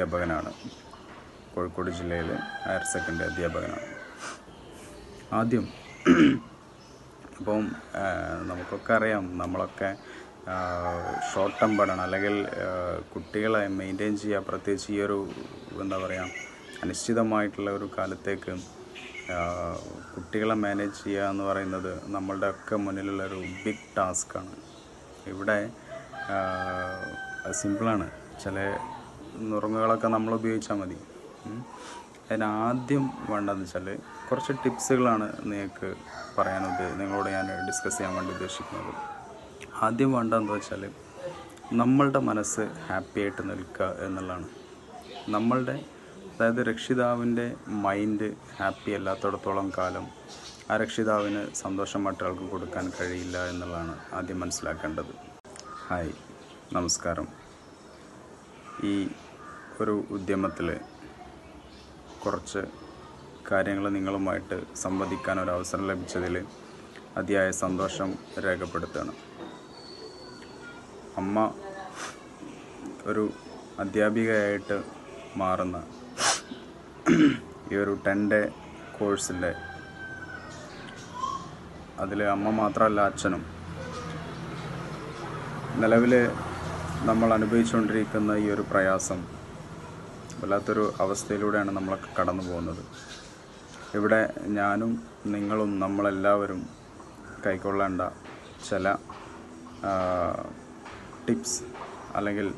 അധ്യാപകനാണ്. കോഴിക്കോട് ജില്ലയിലെ higher secondary അധ്യാപകനാണ്. ആദ്യം ഇപ്പം നമുക്കൊക്കെ അറിയാം നമ്മളൊക്കെ ഷോർട്ട് ടേം പഠനം അല്ലെങ്കിൽ കുട്ടികളെ മെയിന്റെയിൻ ചെയ്യുക പ്രത്യേകിച്ച് ഈ ഒരു എന്താ പറയുക അനിശ്ചിതമായിട്ടുള്ള ഒരു കാലത്തേക്ക് കുട്ടികളെ മാനേജ് ചെയ്യുക എന്ന് പറയുന്നത് നമ്മളുടെ ഒക്കെ മുന്നിലുള്ള ഒരു ബിഗ് ടാസ്ക്കാണ് ഇവിടെ സിമ്പിളാണ് ചില നുറുങ്ങുകളൊക്കെ നമ്മൾ ഉപയോഗിച്ചാൽ മതി. അതിനാദ്യം വേണ്ടതെന്ന് വെച്ചാൽ കുറച്ച് ടിപ്സുകളാണ് നിങ്ങൾക്ക് പറയാൻ നിങ്ങളോട് ഞാൻ ഡിസ്കസ് ചെയ്യാൻ വേണ്ടി ഉദ്ദേശിക്കുന്നത്. ആദ്യം വേണ്ടതെന്ന് വെച്ചാൽ നമ്മളുടെ മനസ്സ് ഹാപ്പി ആയിട്ട് നിൽക്കുക എന്നുള്ളതാണ്. നമ്മളുടെ അതായത് രക്ഷിതാവിന്റെ മൈൻഡ് ഹാപ്പി അല്ലാത്തിടത്തോളം കാലം ആ രക്ഷിതാവിന് സന്തോഷം മറ്റൊരാൾക്ക് കൊടുക്കാൻ കഴിയില്ല എന്നുള്ളതാണ് ആദ്യം മനസ്സിലാക്കേണ്ടത്. ഹായ് നമസ്കാരം. ഈ ഒരു ഉദ്യമത്തിൽ കുറച്ച് കാര്യങ്ങൾ നിങ്ങളുമായിട്ട് സംവദിക്കാൻ ഒരു അവസരം ലഭിച്ചതിൽ അതിയായ സന്തോഷം രേഖപ്പെടുത്തുകയാണ്. അമ്മ ഒരു അധ്യാപികയായിട്ട് മാറുന്ന ഈ ഒരു ടെൻ ഡേ കോഴ്സിന്റെ അതിൽ അമ്മ മാത്രമല്ല അച്ഛനും നിലവിൽ നമ്മൾ അനുഭവിച്ചുകൊണ്ടിരിക്കുന്ന ഈ ഒരു പ്രയാസം വല്ലാത്തൊരു അവസ്ഥയിലൂടെയാണ് നമ്മളൊക്കെ കടന്നു പോകുന്നത്. ഇവിടെ ഞാനും നിങ്ങളും നമ്മളെല്ലാവരും കൈക്കൊള്ളേണ്ട ചില ടിപ്സ് അല്ലെങ്കിൽ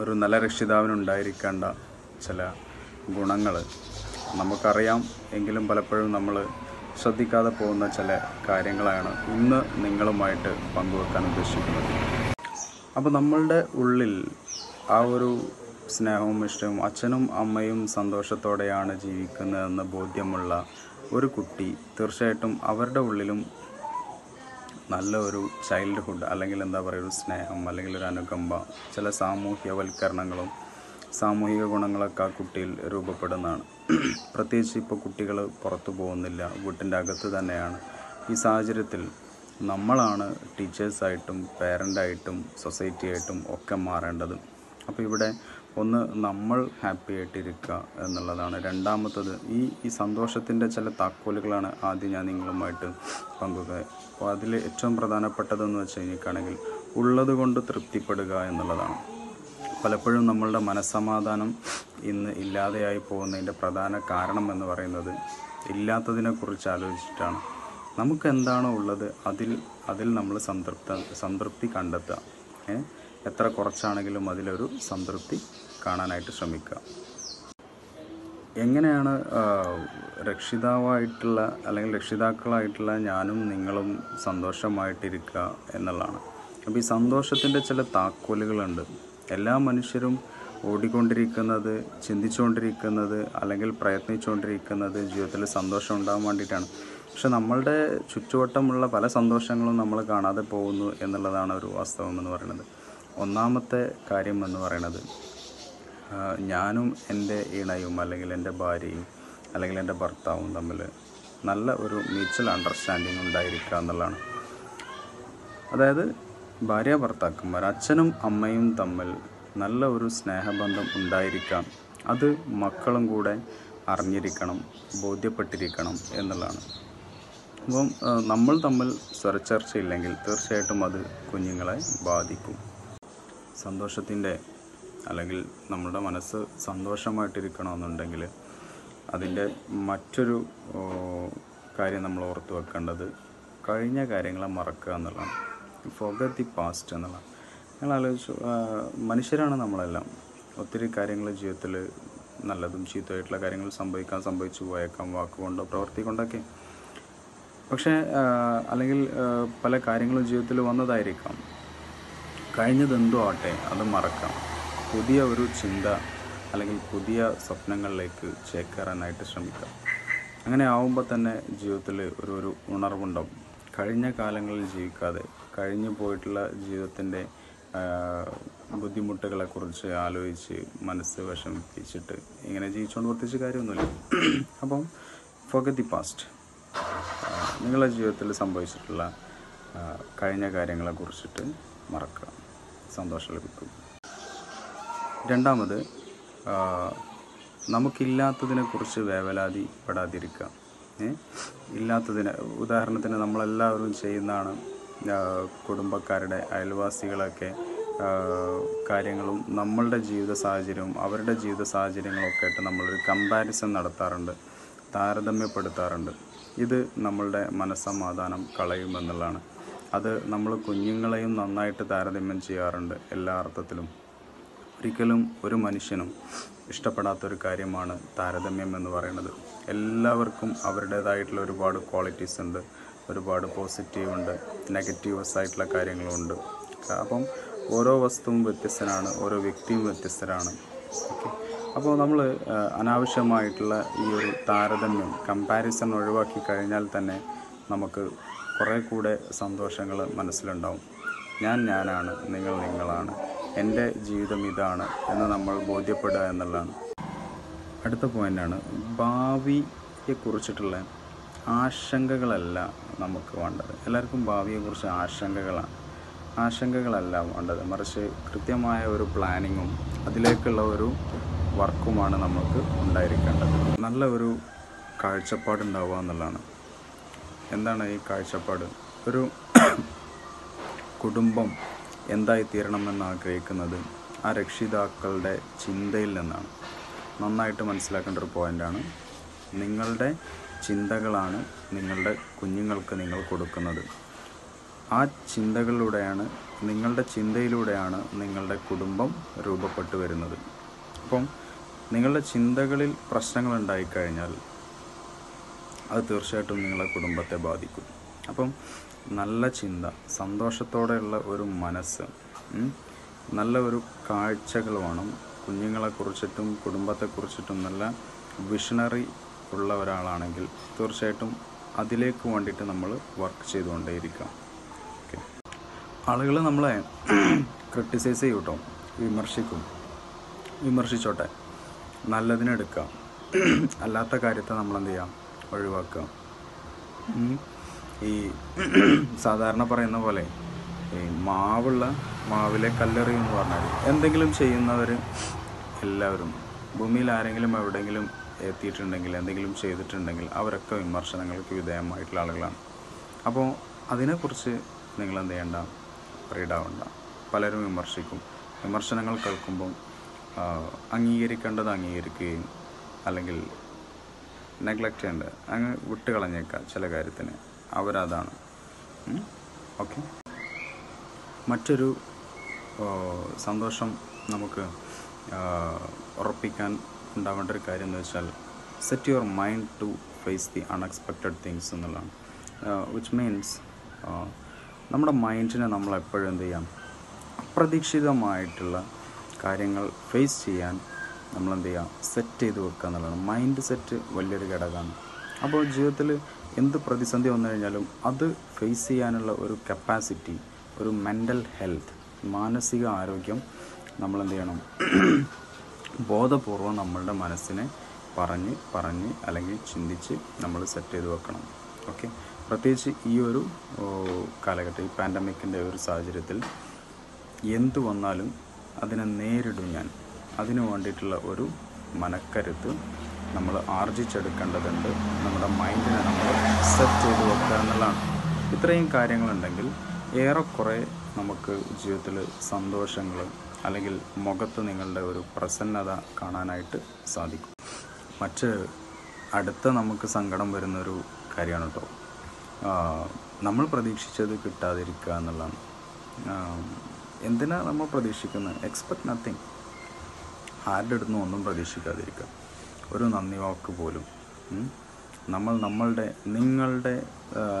ഒരു നല്ല രക്ഷിതാവിനുണ്ടായിരിക്കേണ്ട ചില ഗുണങ്ങൾ നമുക്കറിയാം. എങ്കിലും പലപ്പോഴും നമ്മൾ ശ്രദ്ധിക്കാതെ പോകുന്ന ചില കാര്യങ്ങളാണ് ഇന്ന് നിങ്ങളുമായിട്ട് പങ്കുവെക്കാൻ ഉദ്ദേശിക്കുന്നത്. അപ്പോൾ നമ്മളുടെ ഉള്ളിൽ ആ ഒരു സ്നേഹവും ഇഷ്ടവും അച്ഛനും അമ്മയും സന്തോഷത്തോടെയാണ് ജീവിക്കുന്നതെന്ന് ബോധ്യമുള്ള ഒരു കുട്ടി തീർച്ചയായിട്ടും അവരുടെ ഉള്ളിലും നല്ല ഒരു ചൈൽഡ്ഹുഡ് അല്ലെങ്കിൽ എന്താ പറയുക ഒരു സ്നേഹം അല്ലെങ്കിൽ ഒരു അനുകമ്പ ചില സാമൂഹ്യവൽക്കരണങ്ങളും സാമൂഹിക ഗുണങ്ങളൊക്കെ ആ കുട്ടിയിൽ രൂപപ്പെടുന്നതാണ്. പ്രത്യേകിച്ച് ഇപ്പോൾ കുട്ടികൾ പുറത്തു പോകുന്നില്ല വീട്ടിന്റെ അകത്ത് തന്നെയാണ്. ഈ സാഹചര്യത്തിൽ നമ്മളാണ് ടീച്ചേഴ്സായിട്ടും പേരന്റായിട്ടും സൊസൈറ്റി ആയിട്ടും ഒക്കെ മാറേണ്ടത്. അപ്പോൾ ഇവിടെ ഒന്ന് നമ്മൾ ഹാപ്പി ആയിട്ടിരിക്കുക എന്നുള്ളതാണ് രണ്ടാമത്തത്. ഈ ഈ സന്തോഷത്തിന്റെ ചില താക്കോലുകളാണ് ആദ്യം ഞാൻ നിങ്ങളുമായിട്ട് പങ്കുക അപ്പോൾ അതിൽ ഏറ്റവും പ്രധാനപ്പെട്ടതെന്ന് വെച്ച് കഴിഞ്ഞിട്ടാണെങ്കിൽ ഉള്ളത് കൊണ്ട് തൃപ്തിപ്പെടുക എന്നുള്ളതാണ്. പലപ്പോഴും നമ്മളുടെ മനസ്സമാധാനം ഇന്ന് ഇല്ലാതെയായി പോകുന്നതിന്റെ പ്രധാന കാരണം എന്ന് പറയുന്നത് ഇല്ലാത്തതിനെക്കുറിച്ച് ആലോചിച്ചിട്ടാണ്. നമുക്ക് എന്താണോ ഉള്ളത് അതിൽ അതിൽ നമ്മൾ സംതൃപ്ത സംതൃപ്തി കണ്ടെത്തുക. എത്ര കുറച്ചാണെങ്കിലും അതിലൊരു സംതൃപ്തി കാണാനായിട്ട് ശ്രമിക്കുക. എങ്ങനെയാണ് രക്ഷിതാവായിട്ടുള്ള അല്ലെങ്കിൽ രക്ഷിതാക്കളായിട്ടുള്ള ഞാനും നിങ്ങളും സന്തോഷമായിട്ടിരിക്കുക എന്നുള്ളതാണ്. അപ്പോൾ ഈ സന്തോഷത്തിന്റെ ചില താക്കോലുകളുണ്ട്. എല്ലാ മനുഷ്യരും ഓടിക്കൊണ്ടിരിക്കുന്നത് ചിന്തിച്ചുകൊണ്ടിരിക്കുന്നത് അല്ലെങ്കിൽ പ്രയത്നിച്ചുകൊണ്ടിരിക്കുന്നത് ജീവിതത്തിൽ സന്തോഷം ഉണ്ടാകാൻ വേണ്ടിയിട്ടാണ്. പക്ഷെ നമ്മളുടെ ചുറ്റുവട്ടമുള്ള പല സന്തോഷങ്ങളും നമ്മൾ കാണാതെ പോകുന്നു എന്നുള്ളതാണ് ഒരു വാസ്തവം എന്ന് പറയുന്നത്. ഒന്നാമത്തെ കാര്യം എന്ന് പറയുന്നത് ഞാനും എന്റെ ഇണയും അല്ലെങ്കിൽ എന്റെ ഭാര്യയും അല്ലെങ്കിൽ എന്റെ ഭർത്താവും തമ്മിൽ നല്ല ഒരു മ്യൂച്വൽ അണ്ടർസ്റ്റാൻഡിങ് ഉണ്ടായിരിക്കുക എന്നുള്ളതാണ്. അതായത് ഭാര്യ ഭർത്താക്കന്മാർ അച്ഛനും അമ്മയും തമ്മിൽ നല്ല ഒരു സ്നേഹബന്ധം ഉണ്ടായിരിക്കാം. അത് മക്കളും കൂടെ അറിഞ്ഞിരിക്കണം ബോധ്യപ്പെട്ടിരിക്കണം എന്നുള്ളതാണ്. അപ്പം നമ്മൾ തമ്മിൽ സ്വരച്ചേർച്ചയില്ലെങ്കിൽ തീർച്ചയായിട്ടും അത് കുഞ്ഞുങ്ങളെ ബാധിക്കും. സന്തോഷത്തിന്റെ അല്ലെങ്കിൽ നമ്മുടെ മനസ്സ് സന്തോഷമായിട്ടിരിക്കണമെന്നുണ്ടെങ്കിൽ അതിന്റെ മറ്റൊരു കാര്യം നമ്മൾ ഓർത്ത് വെക്കേണ്ടത് കഴിഞ്ഞ കാര്യങ്ങളെ മറക്കുക എന്നുള്ളതാണ്. ഫോഗറ്റ് ദി പാസ്റ്റ് എന്നുള്ളതാണ്. ഞങ്ങൾ ആലോചിച്ചു മനുഷ്യരാണ് നമ്മളെല്ലാം. ഒത്തിരി കാര്യങ്ങൾ ജീവിതത്തിൽ നല്ലതും ചീത്തമായിട്ടുള്ള കാര്യങ്ങൾ സംഭവിക്കാൻ സംഭവിച്ചു പോയേക്കാം വാക്കുകൊണ്ടോ പ്രവൃത്തി കൊണ്ടൊക്കെ പക്ഷേ അല്ലെങ്കിൽ പല കാര്യങ്ങളും ജീവിതത്തിൽ വന്നതായിരിക്കാം. കഴിഞ്ഞതെന്തോ ആട്ടെ അത് മറക്കാം. പുതിയ ഒരു ചിന്ത അല്ലെങ്കിൽ പുതിയ സ്വപ്നങ്ങളിലേക്ക് ചേക്കേറാനായിട്ട് ശ്രമിക്കാം. അങ്ങനെ ആവുമ്പോൾ തന്നെ ജീവിതത്തിൽ ഒരു ഒരു ഉണർവുണ്ടാവും. കഴിഞ്ഞ കാലങ്ങളിൽ ജീവിക്കാതെ കഴിഞ്ഞു പോയിട്ടുള്ള ജീവിതത്തിന്റെ ബുദ്ധിമുട്ടുകളെക്കുറിച്ച് ആലോചിച്ച് മനസ്സ് വിഷമിപ്പിച്ചിട്ട് ഇങ്ങനെ ജീവിച്ചുകൊണ്ട് പ്രത്യേകിച്ച് കാര്യമൊന്നുമില്ല. അപ്പം ഫോക്കറ്റ് ദി പാസ്റ്റ് നിങ്ങളുടെ ജീവിതത്തിൽ സംഭവിച്ചിട്ടുള്ള കഴിഞ്ഞ കാര്യങ്ങളെ കുറിച്ചിട്ട് മറക്കുക സന്തോഷം ലഭിക്കും. രണ്ടാമത് നമുക്കില്ലാത്തതിനെക്കുറിച്ച് വേവലാതി പെടാതിരിക്കുക? ഇല്ലാത്തതിന് ഉദാഹരണത്തിന് നമ്മളെല്ലാവരും ചെയ്യുന്നതാണ് കുടുംബക്കാരുടെ അയൽവാസികളൊക്കെ കാര്യങ്ങളും നമ്മളുടെ ജീവിത സാഹചര്യവും അവരുടെ ജീവിത സാഹചര്യങ്ങളൊക്കെ ആയിട്ട് നമ്മളൊരു കമ്പാരിസൺ നടത്താറുണ്ട് താരതമ്യപ്പെടുത്താറുണ്ട്. ഇത് നമ്മളുടെ മനസ്സമാധാനം കളയുമെന്നുള്ളതാണ് അത് നമ്മൾ കുഞ്ഞുങ്ങളെയും നന്നായിട്ട് താരതമ്യം ചെയ്യാറുണ്ട് എല്ലാ അർത്ഥത്തിലും. ഒരിക്കലും ഒരു മനുഷ്യനും ഇഷ്ടപ്പെടാത്തൊരു കാര്യമാണ് താരതമ്യം എന്ന് പറയുന്നത്. എല്ലാവർക്കും അവരുടേതായിട്ടുള്ള ഒരുപാട് ക്വാളിറ്റീസ് ഉണ്ട് ഒരുപാട് പോസിറ്റീവ് ഉണ്ട് നെഗറ്റീവ്സ് ആയിട്ടുള്ള കാര്യങ്ങളുണ്ട്. അപ്പം ഓരോ വസ്തുവും വ്യത്യസ്തനാണ് ഓരോ വ്യക്തിയും വ്യത്യസ്തരാണ്. ഓക്കെ അപ്പോൾ നമ്മൾ അനാവശ്യമായിട്ടുള്ള ഈ ഒരു താരതമ്യം കമ്പാരിസൺ ഒഴിവാക്കി കഴിഞ്ഞാൽ തന്നെ നമുക്ക് കുറേ കൂടെ സന്തോഷങ്ങൾ മനസ്സിലുണ്ടാവും. ഞാൻ ഞാനാണ് നിങ്ങൾ നിങ്ങളാണ് എന്റെ ജീവിതം ഇതാണ് എന്ന് നമ്മൾ ബോധ്യപ്പെടുക എന്നുള്ളതാണ്. അടുത്ത പോയിന്റാണ് ഭാവിയെക്കുറിച്ചിട്ടുള്ള ആശങ്കകളല്ല നമുക്ക് വേണ്ടത്. എല്ലാവർക്കും ഭാവിയെക്കുറിച്ച് ആശങ്കകളാണ്. ആശങ്കകളല്ല വേണ്ടത് മറിച്ച് കൃത്യമായ ഒരു പ്ലാനിങ്ങും അതിലേക്കുള്ള ഒരു വർക്കുമാണ് നമുക്ക് ഉണ്ടായിരിക്കേണ്ടത്. നല്ല ഒരു കാഴ്ചപ്പാടുണ്ടാവുക എന്നുള്ളതാണ്. എന്താണ് ഈ കാഴ്ചപ്പാട്? ഒരു കുടുംബം എന്തായി തീരണമെന്ന് ആഗ്രഹിക്കുന്നത് ആ രക്ഷിതാക്കളുടെ ചിന്തയിൽ നിന്നാണ്. നന്നായിട്ട് മനസ്സിലാക്കേണ്ട ഒരു പോയിന്റാണ് നിങ്ങളുടെ ചിന്തകളാണ് നിങ്ങളുടെ കുഞ്ഞുങ്ങൾക്ക് നിങ്ങൾ കൊടുക്കുന്നത്. ആ ചിന്തകളിലൂടെയാണ് നിങ്ങളുടെ ചിന്തയിലൂടെയാണ് നിങ്ങളുടെ കുടുംബം രൂപപ്പെട്ടു വരുന്നത്. അപ്പം നിങ്ങളുടെ ചിന്തകളിൽ പ്രശ്നങ്ങൾ ഉണ്ടായിക്കഴിഞ്ഞാൽ അത് തീർച്ചയായിട്ടും നിങ്ങളുടെ കുടുംബത്തെ ബാധിക്കും. അപ്പം നല്ല ചിന്ത സന്തോഷത്തോടെയുള്ള ഒരു മനസ്സ് നല്ല ഒരു കാഴ്ചകൾ വേണം. കുഞ്ഞുങ്ങളെക്കുറിച്ചിട്ടും കുടുംബത്തെക്കുറിച്ചിട്ടും നല്ല വിഷണറി ഉള്ള ഒരാളാണെങ്കിൽ തീർച്ചയായിട്ടും അതിലേക്ക് വേണ്ടിയിട്ട് നമ്മൾ വർക്ക് ചെയ്തുകൊണ്ടേയിരിക്കാം. ആളുകൾ നമ്മളെ ക്രിട്ടിസൈസ് ചെയ്യും കേട്ടോ. വിമർശിക്കും. വിമർശിച്ചോട്ടെ. നല്ലതിനെടുക്കാം അല്ലാത്ത കാര്യത്തെ നമ്മൾ എന്ത് ചെയ്യാം ഒഴിവാക്കുക ഈ സാധാരണ പറയുന്ന പോലെ ഈ മാവുള്ള മാവിലെ കല്ലെറിയും എന്ന് പറഞ്ഞാൽ എന്തെങ്കിലും ചെയ്യുന്നവർ എല്ലാവരും ഭൂമിയിൽ ആരെങ്കിലും എവിടെയെങ്കിലും എത്തിയിട്ടുണ്ടെങ്കിൽ എന്തെങ്കിലും ചെയ്തിട്ടുണ്ടെങ്കിൽ അവരൊക്കെ വിമർശനങ്ങൾക്ക് വിധേയമായിട്ടുള്ള ആളുകളാണ്. അപ്പോൾ അതിനെക്കുറിച്ച് നിങ്ങൾ എന്ത് ചെയ്യണ്ട റീഡാവണ്ട പലരും വിമർശിക്കും. വിമർശനങ്ങൾ കേൾക്കുമ്പം അംഗീകരിക്കേണ്ടത് അംഗീകരിക്കുകയും അല്ലെങ്കിൽ നെഗ്ലക്റ്റ് ചെയ്യേണ്ടത് അങ്ങ് വിട്ടുകളഞ്ഞേക്കാം ചില കാര്യത്തിന്. അവരതാണ്. ഓക്കെ. മറ്റൊരു സന്തോഷം നമുക്ക് ഉറപ്പിക്കാൻ ഉണ്ടാവേണ്ട ഒരു കാര്യം എന്ന് വെച്ചാൽ set your mind to face the unexpected things എന്നുള്ളതാണ്. വിച്ച് മീൻസ് നമ്മുടെ മൈൻഡിനെ നമ്മൾ എപ്പോഴും എന്ത് ചെയ്യാം? അപ്രതീക്ഷിതമായിട്ടുള്ള കാര്യങ്ങൾ ഫേസ് ചെയ്യാൻ നമ്മൾ എന്ത് ചെയ്യുക സെറ്റ് ചെയ്ത് വെക്കുക എന്നുള്ളതാണ്. മൈൻഡ് സെറ്റ് വലിയൊരു ഘടകമാണ്. അപ്പോൾ ജീവിതത്തിൽ എന്ത് പ്രതിസന്ധി വന്നു കഴിഞ്ഞാലും അത് ഫേസ് ചെയ്യാനുള്ള ഒരു കപ്പാസിറ്റി ഒരു മെന്റൽ ഹെൽത്ത് മാനസിക ആരോഗ്യം നമ്മൾ എന്ത് ചെയ്യണം? ബോധപൂർവം നമ്മളുടെ മനസ്സിനെ പറഞ്ഞ് പറഞ്ഞ് അല്ലെങ്കിൽ ചിന്തിച്ച് നമ്മൾ സെറ്റ് ചെയ്ത് വെക്കണം. ഓക്കെ പ്രത്യേകിച്ച് ഈ ഒരു കാലഘട്ടം ഈ പാൻഡമിക്കിന്റെ ഒരു സാഹചര്യത്തിൽ എന്തു വന്നാലും അതിനെ നേരിടും ഞാൻ. അതിനു വേണ്ടിയിട്ടുള്ള ഒരു മനക്കരുത്ത് നമ്മൾ ആർജിച്ചെടുക്കേണ്ടതുണ്ട്. നമ്മുടെ മൈൻഡിനെ നമ്മൾ സെറ്റ് ചെയ്ത് വെക്കുക എന്നുള്ളതാണ്. ഇത്രയും കാര്യങ്ങളുണ്ടെങ്കിൽ ഏറെക്കുറെ നമുക്ക് ജീവിതത്തിൽ സന്തോഷങ്ങൾ അല്ലെങ്കിൽ മുഖത്ത് നിങ്ങളുടെ ഒരു പ്രസന്നത കാണാനായിട്ട് സാധിക്കും. മറ്റ് അടുത്ത നമുക്ക് സങ്കടം വരുന്നൊരു കാര്യമാണ് കേട്ടോ. നമ്മൾ പ്രതീക്ഷിച്ചത് കിട്ടാതിരിക്കുക എന്നുള്ളതാണ്. എന്തിനാ നമ്മൾ പ്രതീക്ഷിക്കുന്നത്? എക്സ്പെക്ട് നത്തിങ് ആരുടെ അടുത്തുനിന്നും ഒന്നും പ്രതീക്ഷിക്കാതിരിക്കുക. ഒരു നന്ദി വാക്ക് പോലും. നമ്മൾ നമ്മളുടെ നിങ്ങളുടെ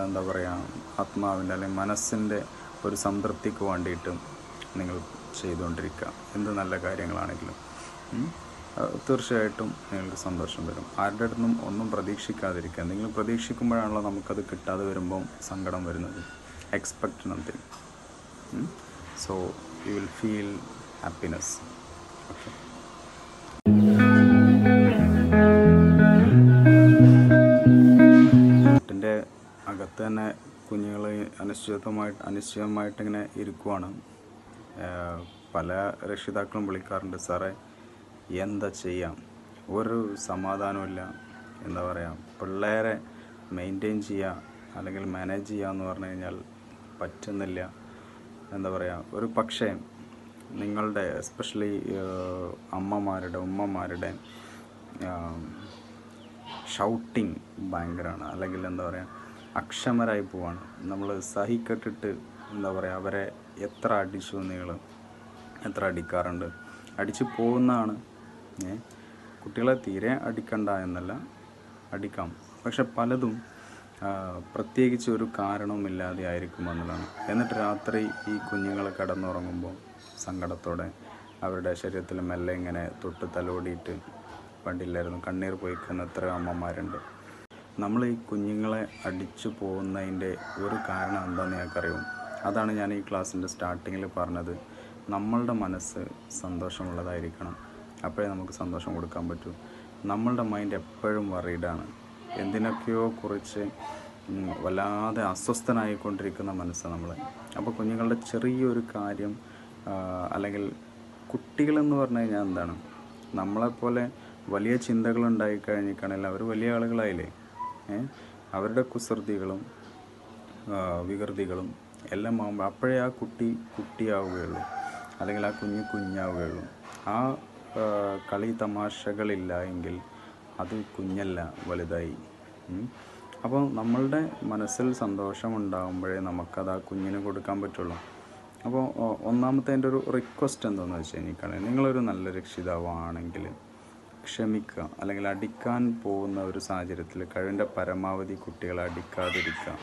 എന്താ പറയുക ആത്മാവിന്റെ അല്ലെങ്കിൽ മനസ്സിന്റെ ഒരു സംതൃപ്തിക്ക് വേണ്ടിയിട്ടും നിങ്ങൾ ചെയ്തുകൊണ്ടിരിക്കുക. എന്ത് നല്ല കാര്യങ്ങളാണെങ്കിലും. തീർച്ചയായിട്ടും നിങ്ങൾക്ക് സന്തോഷം വരും. ആരുടെ അടുത്തും ഒന്നും പ്രതീക്ഷിക്കാതിരിക്കുക. എന്തെങ്കിലും പ്രതീക്ഷിക്കുമ്പോഴാണല്ലോ നമുക്കത് കിട്ടാതെ വരുമ്പം സങ്കടം വരുന്നത്. Expect nothing so you will feel happiness okay വീട്ടിന്റെ അകത്ത് തന്നെ കുഞ്ഞുങ്ങൾ അനിശ്ചിതമായിട്ട് അനിശ്ചിതമായിട്ടിങ്ങനെ ഇരിക്കുവാണ്. പല രക്ഷിതാക്കളും വിളിക്കാറുണ്ട് സാറേ എന്താ ചെയ്യാം? ഒരു സമാധാനമില്ല എന്താ പറയുക പിള്ളേരെ മെയിന്റെയിൻ ചെയ്യുക അല്ലെങ്കിൽ മാനേജ് ചെയ്യുക എന്ന് പറഞ്ഞു കഴിഞ്ഞാൽ പറ്റുന്നില്ല. എന്താ പറയുക ഒരു പക്ഷേ നിങ്ങളുടെ എസ്പെഷ്യലി അമ്മമാരുടെ ഉമ്മമാരുടെ ഷൗട്ടിങ് ഭയങ്കരമാണ് അല്ലെങ്കിൽ എന്താ പറയുക അക്ഷമരായി പോവാണ്. നമ്മൾ സഹിക്കെട്ടിട്ട് എന്താ പറയുക അവരെ എത്ര അടിച്ചു നിങ്ങൾ എത്ര അടിക്കാറുണ്ട്? അടിച്ചു പോകുന്നതാണ് ഏ കുട്ടികളെ തീരെ അടിക്കണ്ട എന്നല്ല അടിക്കാം. പക്ഷെ പലതും പ്രത്യേകിച്ച് ഒരു കാരണവുമില്ലാതെ ആയിരിക്കും എന്നുള്ളതാണ്. എന്നിട്ട് രാത്രി ഈ കുഞ്ഞുങ്ങൾ കിടന്നുറങ്ങുമ്പോൾ സങ്കടത്തോടെ അവരുടെ ശരീരത്തിൽ മെല്ലെ ഇങ്ങനെ തൊട്ട് തലോടിയിട്ട് പണ്ടില്ലായിരുന്നു കണ്ണീർ പോയിക്കുന്ന എത്ര അമ്മമാരുണ്ട്. നമ്മൾ ഈ കുഞ്ഞുങ്ങളെ അടിച്ചു പോകുന്നതിന്റെ ഒരു കാരണം എന്താണെന്ന് ഞങ്ങൾക്കറിയും. അതാണ് ഞാൻ ഈ ക്ലാസ്സിന്റെ സ്റ്റാർട്ടിങ്ങിൽ പറഞ്ഞത്. നമ്മളുടെ മനസ്സ് സന്തോഷമുള്ളതായിരിക്കണം. അപ്പോഴേ നമുക്ക് സന്തോഷം കൊടുക്കാൻ പറ്റൂ. നമ്മളുടെ മൈൻഡ് എപ്പോഴും വറീഡാണ് എന്തിനൊക്കെയോ കുറിച്ച് വല്ലാതെ അസ്വസ്ഥനായിക്കൊണ്ടിരിക്കുന്ന മനസ്സ് നമ്മൾ അപ്പോൾ കുഞ്ഞുങ്ങളുടെ ചെറിയൊരു കാര്യം അല്ലെങ്കിൽ കുട്ടികളെന്ന് പറഞ്ഞു കഴിഞ്ഞാൽ എന്താണ്? നമ്മളെപ്പോലെ വലിയ ചിന്തകളുണ്ടായി കഴിഞ്ഞിട്ടാണെങ്കിൽ അവർ വലിയ ആളുകളായില്ലേ? അവരുടെ കുസൃതികളും വികൃതികളും എല്ലാം ആകുമ്പോൾ അപ്പോഴേ ആ കുട്ടി കുട്ടിയാവുകയുള്ളൂ. അല്ലെങ്കിൽ ആ കുഞ്ഞ് കുഞ്ഞാവുകയുള്ളൂ. ആ, കളി തമാശകളില്ല എങ്കിൽ അത് കുഞ്ഞല്ല വലുതായി. അപ്പോൾ നമ്മളുടെ മനസ്സിൽ സന്തോഷമുണ്ടാകുമ്പോഴേ നമുക്കത് ആ കുഞ്ഞിന് കൊടുക്കാൻ പറ്റുള്ളൂ. അപ്പോൾ ഒന്നാമത്തെ എന്റെ ഒരു റിക്വസ്റ്റ് എന്താണെന്ന് വെച്ച് കഴിഞ്ഞാൽ നിങ്ങളൊരു നല്ല രക്ഷിതാവാണെങ്കിൽ ക്ഷമിക്കുക അല്ലെങ്കിൽ അടിക്കാൻ പോകുന്ന ഒരു സാഹചര്യത്തിൽ കഴിവിന്റെ പരമാവധി കുട്ടികളെ അടിക്കാതിരിക്കുക.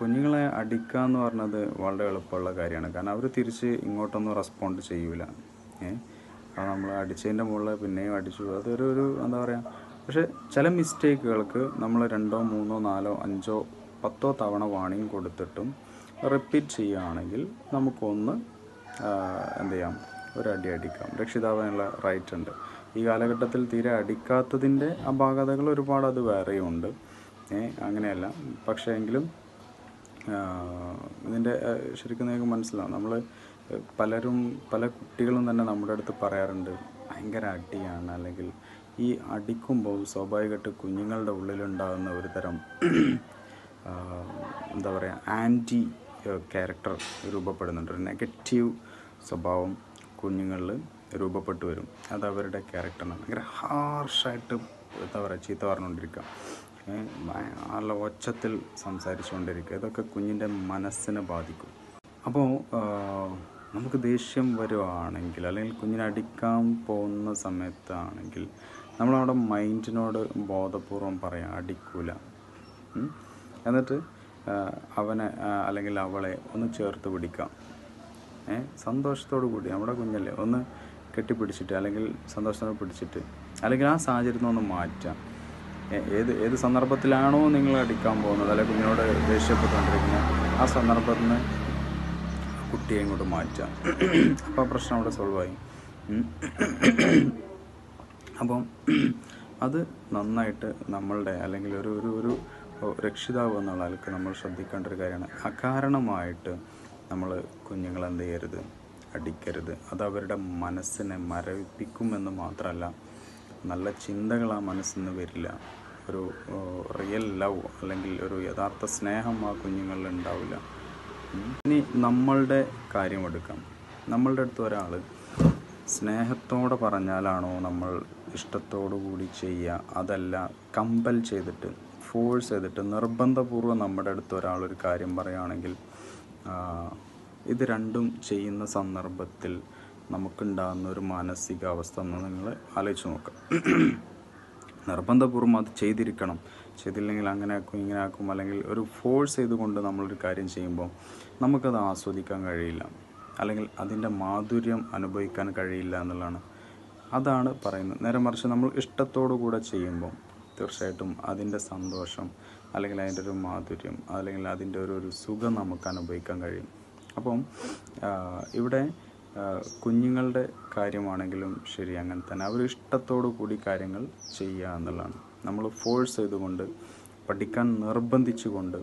കുഞ്ഞുങ്ങളെ അടിക്കുക എന്ന് പറഞ്ഞത് വളരെ എളുപ്പമുള്ള കാര്യമാണ്. കാരണം അവർ തിരിച്ച് ഇങ്ങോട്ടൊന്നും റെസ്പോണ്ട് ചെയ്യൂല. ഏ? അപ്പോൾ നമ്മൾ അടിച്ചതിന്റെ മുകളിൽ പിന്നെയും അടിച്ചു. അതൊരു ഒരു എന്താ പറയുക പക്ഷേ ചില മിസ്റ്റേക്കുകൾക്ക് നമ്മൾ രണ്ടോ മൂന്നോ നാലോ അഞ്ചോ പത്തോ തവണ വാണിംഗ് കൊടുത്തിട്ടും റിപ്പീറ്റ് ചെയ്യുകയാണെങ്കിൽ നമുക്കൊന്ന് എന്ത് ചെയ്യാം ഒരു അടി അടിക്കാം. രക്ഷിതാവിനുള്ള റൈറ്റ് ഉണ്ട്. ഈ കാലഘട്ടത്തിൽ തീരെ അടിക്കാത്തതിന്റെ അപാകതകൾ ഒരുപാട് അത് വേറെയുണ്ട്. ഏ അങ്ങനെയല്ല. പക്ഷേ എങ്കിലും ഇതിന്റെ ശരിക്കും നിങ്ങൾക്ക് മനസ്സിലാവും. നമ്മൾ പലരും പല കുട്ടികളും തന്നെ നമ്മുടെ അടുത്ത് പറയാറുണ്ട് ഭയങ്കര അടിയാണ്. അല്ലെങ്കിൽ ഈ അടിക്കുമ്പോൾ സ്വാഭാവികമായിട്ട് കുഞ്ഞുങ്ങളുടെ ഉള്ളിലുണ്ടാകുന്ന ഒരു തരം എന്താ പറയുക ആന്റി ക്യാരക്ടർ രൂപപ്പെടുന്നുണ്ട്. ഒരു നെഗറ്റീവ് സ്വഭാവം കുഞ്ഞുങ്ങളിൽ രൂപപ്പെട്ടു വരും. അത് അവരുടെ ക്യാരക്ടറാണ്. ഭയങ്കര ഹാർഷായിട്ട് എന്താ പറയുക ചീത്ത പറഞ്ഞുകൊണ്ടിരിക്കുക. നല്ല ഒച്ചത്തിൽ സംസാരിച്ചുകൊണ്ടിരിക്കുക. ഇതൊക്കെ കുഞ്ഞിന്റെ മനസ്സിനെ ബാധിക്കും. അപ്പോൾ നമുക്ക് ദേഷ്യം വരുവാണെങ്കിൽ അല്ലെങ്കിൽ കുഞ്ഞിനെ അടിക്കാൻ പോകുന്ന സമയത്താണെങ്കിൽ നമ്മളവിടെ മൈൻഡിനോട് ബോധപൂർവം പറയാം അടിക്കൂല. എന്നിട്ട് അവനെ അല്ലെങ്കിൽ അവളെ ഒന്ന് ചേർത്ത് പിടിക്കാം. ഏ? സന്തോഷത്തോടു കൂടി നമ്മുടെ കുഞ്ഞല്ലേ ഒന്ന് കെട്ടിപ്പിടിച്ചിട്ട് അല്ലെങ്കിൽ സന്തോഷത്തോടെ പിടിച്ചിട്ട് അല്ലെങ്കിൽ ആ സാഹചര്യത്തിൽ ഒന്ന് മാറ്റാം. ഏത് ഏത് സന്ദർഭത്തിലാണോ നിങ്ങൾ അടിക്കാൻ പോകുന്നത്? അല്ലെങ്കിൽ കുഞ്ഞിനോട് ദേഷ്യപ്പെട്ടുകൊണ്ടിരിക്കുന്നത്? ആ സന്ദർഭത്തിൽ നിന്ന് കുട്ടിയെ ഇങ്ങോട്ട് മാറ്റാം. അപ്പോൾ പ്രശ്നം അവിടെ സോൾവായി. അപ്പം അത് നന്നായിട്ട് നമ്മളുടെ അല്ലെങ്കിൽ ഒരു ഒരു ഒരു രക്ഷിതാവ് എന്നുള്ള ആൾക്ക് നമ്മൾ ശ്രദ്ധിക്കേണ്ട ഒരു കാര്യമാണ്. അകാരണമായിട്ട് നമ്മൾ കുഞ്ഞുങ്ങളെ എന്ത് ചെയ്യരുത്? അടിക്കരുത്. അത് അവരുടെ മനസ്സിനെ മരവിപ്പിക്കുമെന്ന് മാത്രമല്ല നല്ല ചിന്തകൾ ആ മനസ്സിൽ നിന്ന് വരില്ല. ഒരു റിയൽ ലവ് അല്ലെങ്കിൽ ഒരു യഥാർത്ഥ സ്നേഹം ആ കുഞ്ഞുങ്ങളിൽ ഉണ്ടാവില്ല. ഇനി നമ്മളുടെ കാര്യം എടുക്കാം നമ്മളുടെ അടുത്ത് ഒരാൾ സ്നേഹത്തോടെ പറഞ്ഞാലാണോ നമ്മൾ ഇഷ്ടത്തോടു കൂടി ചെയ്യുക? അതല്ല കമ്പൽ ചെയ്തിട്ട് ഫോഴ്സ് ചെയ്തിട്ട് നിർബന്ധപൂർവം നമ്മുടെ അടുത്ത് ഒരാൾ ഒരു കാര്യം പറയുകയാണെങ്കിൽ ഇത് രണ്ടും ചെയ്യുന്ന സന്ദർഭത്തിൽ നമുക്കുണ്ടാകുന്ന ഒരു മാനസികാവസ്ഥ എന്ന് നിങ്ങൾ ആലോചിച്ച് നോക്കാം നിർബന്ധപൂർവം അത് ചെയ്തിരിക്കണം. ചെയ്തില്ലെങ്കിൽ അങ്ങനെ ആക്കും ഇങ്ങനെ ആക്കും അല്ലെങ്കിൽ ഒരു ഫോഴ്സ് ചെയ്തുകൊണ്ട് നമ്മളൊരു കാര്യം ചെയ്യുമ്പോൾ നമുക്കത് ആസ്വദിക്കാൻ കഴിയില്ല. അല്ലെങ്കിൽ അതിന്റെ മാധുര്യം അനുഭവിക്കാൻ കഴിയില്ല എന്നുള്ളതാണ്. അതാണ് പറയുന്നത്. നേരെ മറിച്ച് നമ്മൾ ഇഷ്ടത്തോടു കൂടെ ചെയ്യുമ്പോൾ തീർച്ചയായിട്ടും അതിന്റെ സന്തോഷം അല്ലെങ്കിൽ അതിന്റെ ഒരു മാധുര്യം അല്ലെങ്കിൽ അതിന്റെ ഒരു ഒരു സുഖം നമുക്ക് അനുഭവിക്കാൻ കഴിയും. അപ്പം ഇവിടെ കുഞ്ഞുങ്ങളുടെ കാര്യമാണെങ്കിലും ശരി അങ്ങനെ തന്നെ. അവർ ഇഷ്ടത്തോടു കൂടി കാര്യങ്ങൾ ചെയ്യുക എന്നുള്ളതാണ്. നമ്മൾ ഫോഴ്സ് ചെയ്തുകൊണ്ട് പഠിക്കാൻ നിർബന്ധിച്ചുകൊണ്ട്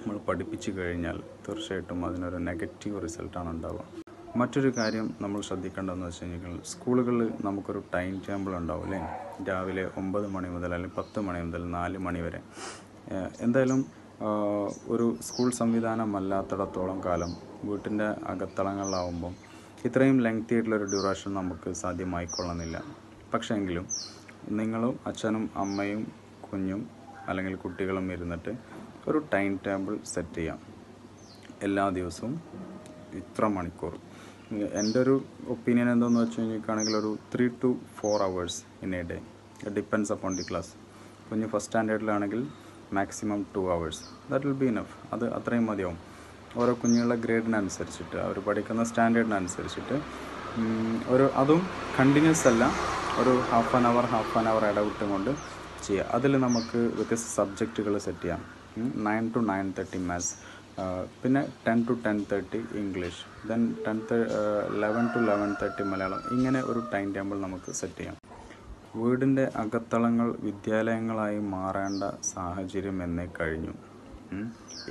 നമ്മൾ പഠിപ്പിച്ചു കഴിഞ്ഞാൽ തീർച്ചയായിട്ടും അതിനൊരു നെഗറ്റീവ് റിസൾട്ടാണ് ഉണ്ടാവുക. മറ്റൊരു കാര്യം നമ്മൾ ശ്രദ്ധിക്കേണ്ടതെന്ന് വെച്ച് കഴിഞ്ഞാൽ സ്കൂളുകളിൽ നമുക്കൊരു ടൈം ടേബിൾ ഉണ്ടാവും അല്ലേ? രാവിലെ ഒമ്പത് മണി മുതൽ അല്ലെങ്കിൽ പത്ത് മണി മുതൽ നാല് മണി വരെ. എന്തായാലും ഒരു സ്കൂൾ സംവിധാനമല്ലാത്തിടത്തോളം കാലം വീട്ടിന്റെ അകത്തളങ്ങളിലാവുമ്പം ഇത്രയും ലെങ്തി ആയിട്ടുള്ളൊരു ഡ്യൂറേഷൻ നമുക്ക് സാധ്യമായിക്കൊള്ളുന്നില്ല പക്ഷേ എങ്കിലും നിങ്ങളും അച്ഛനും അമ്മയും കുഞ്ഞും അല്ലെങ്കിൽ കുട്ടികളും ഇരുന്നിട്ട് ഒരു ടൈം ടേബിൾ സെറ്റ് ചെയ്യാം. എല്ലാ ദിവസവും ഇത്ര മണിക്കൂർ. എന്റെ ഒരു ഒപ്പീനിയൻ എന്താണെന്ന് വെച്ച് കഴിഞ്ഞിട്ടാണെങ്കിൽ ഒരു three two four hours in a day depends upon the class കുഞ്ഞ് first സ്റ്റാൻഡേർഡിലാണെങ്കിൽ maximum two hours that will be enough അത് അത്രയും മതിയാവും. ഓരോ കുഞ്ഞുങ്ങളുടെ ഗ്രേഡിനനുസരിച്ചിട്ട് അവർ പഠിക്കുന്ന സ്റ്റാൻഡേർഡിനനുസരിച്ചിട്ട് ഒരു അതും കണ്ടിന്യൂസ് അല്ല. ഒരു half an hour half an hour ഇടവിട്ടും കൊണ്ട് ചെയ്യുക അതിൽ നമുക്ക് വ്യത്യസ്ത സബ്ജക്റ്റുകൾ സെറ്റ് ചെയ്യാം. Nine to nine thirty maths പിന്നെ ten to ten thirty English then ten eleven to eleven thirty Malayalam. ഇങ്ങനെ ഒരു ടൈം ടേബിൾ നമുക്ക് സെറ്റ് ചെയ്യാം. വീടിന്റെ അകത്തളങ്ങൾ വിദ്യാലയങ്ങളായി മാറേണ്ട സാഹചര്യം എന്നേ കഴിഞ്ഞു.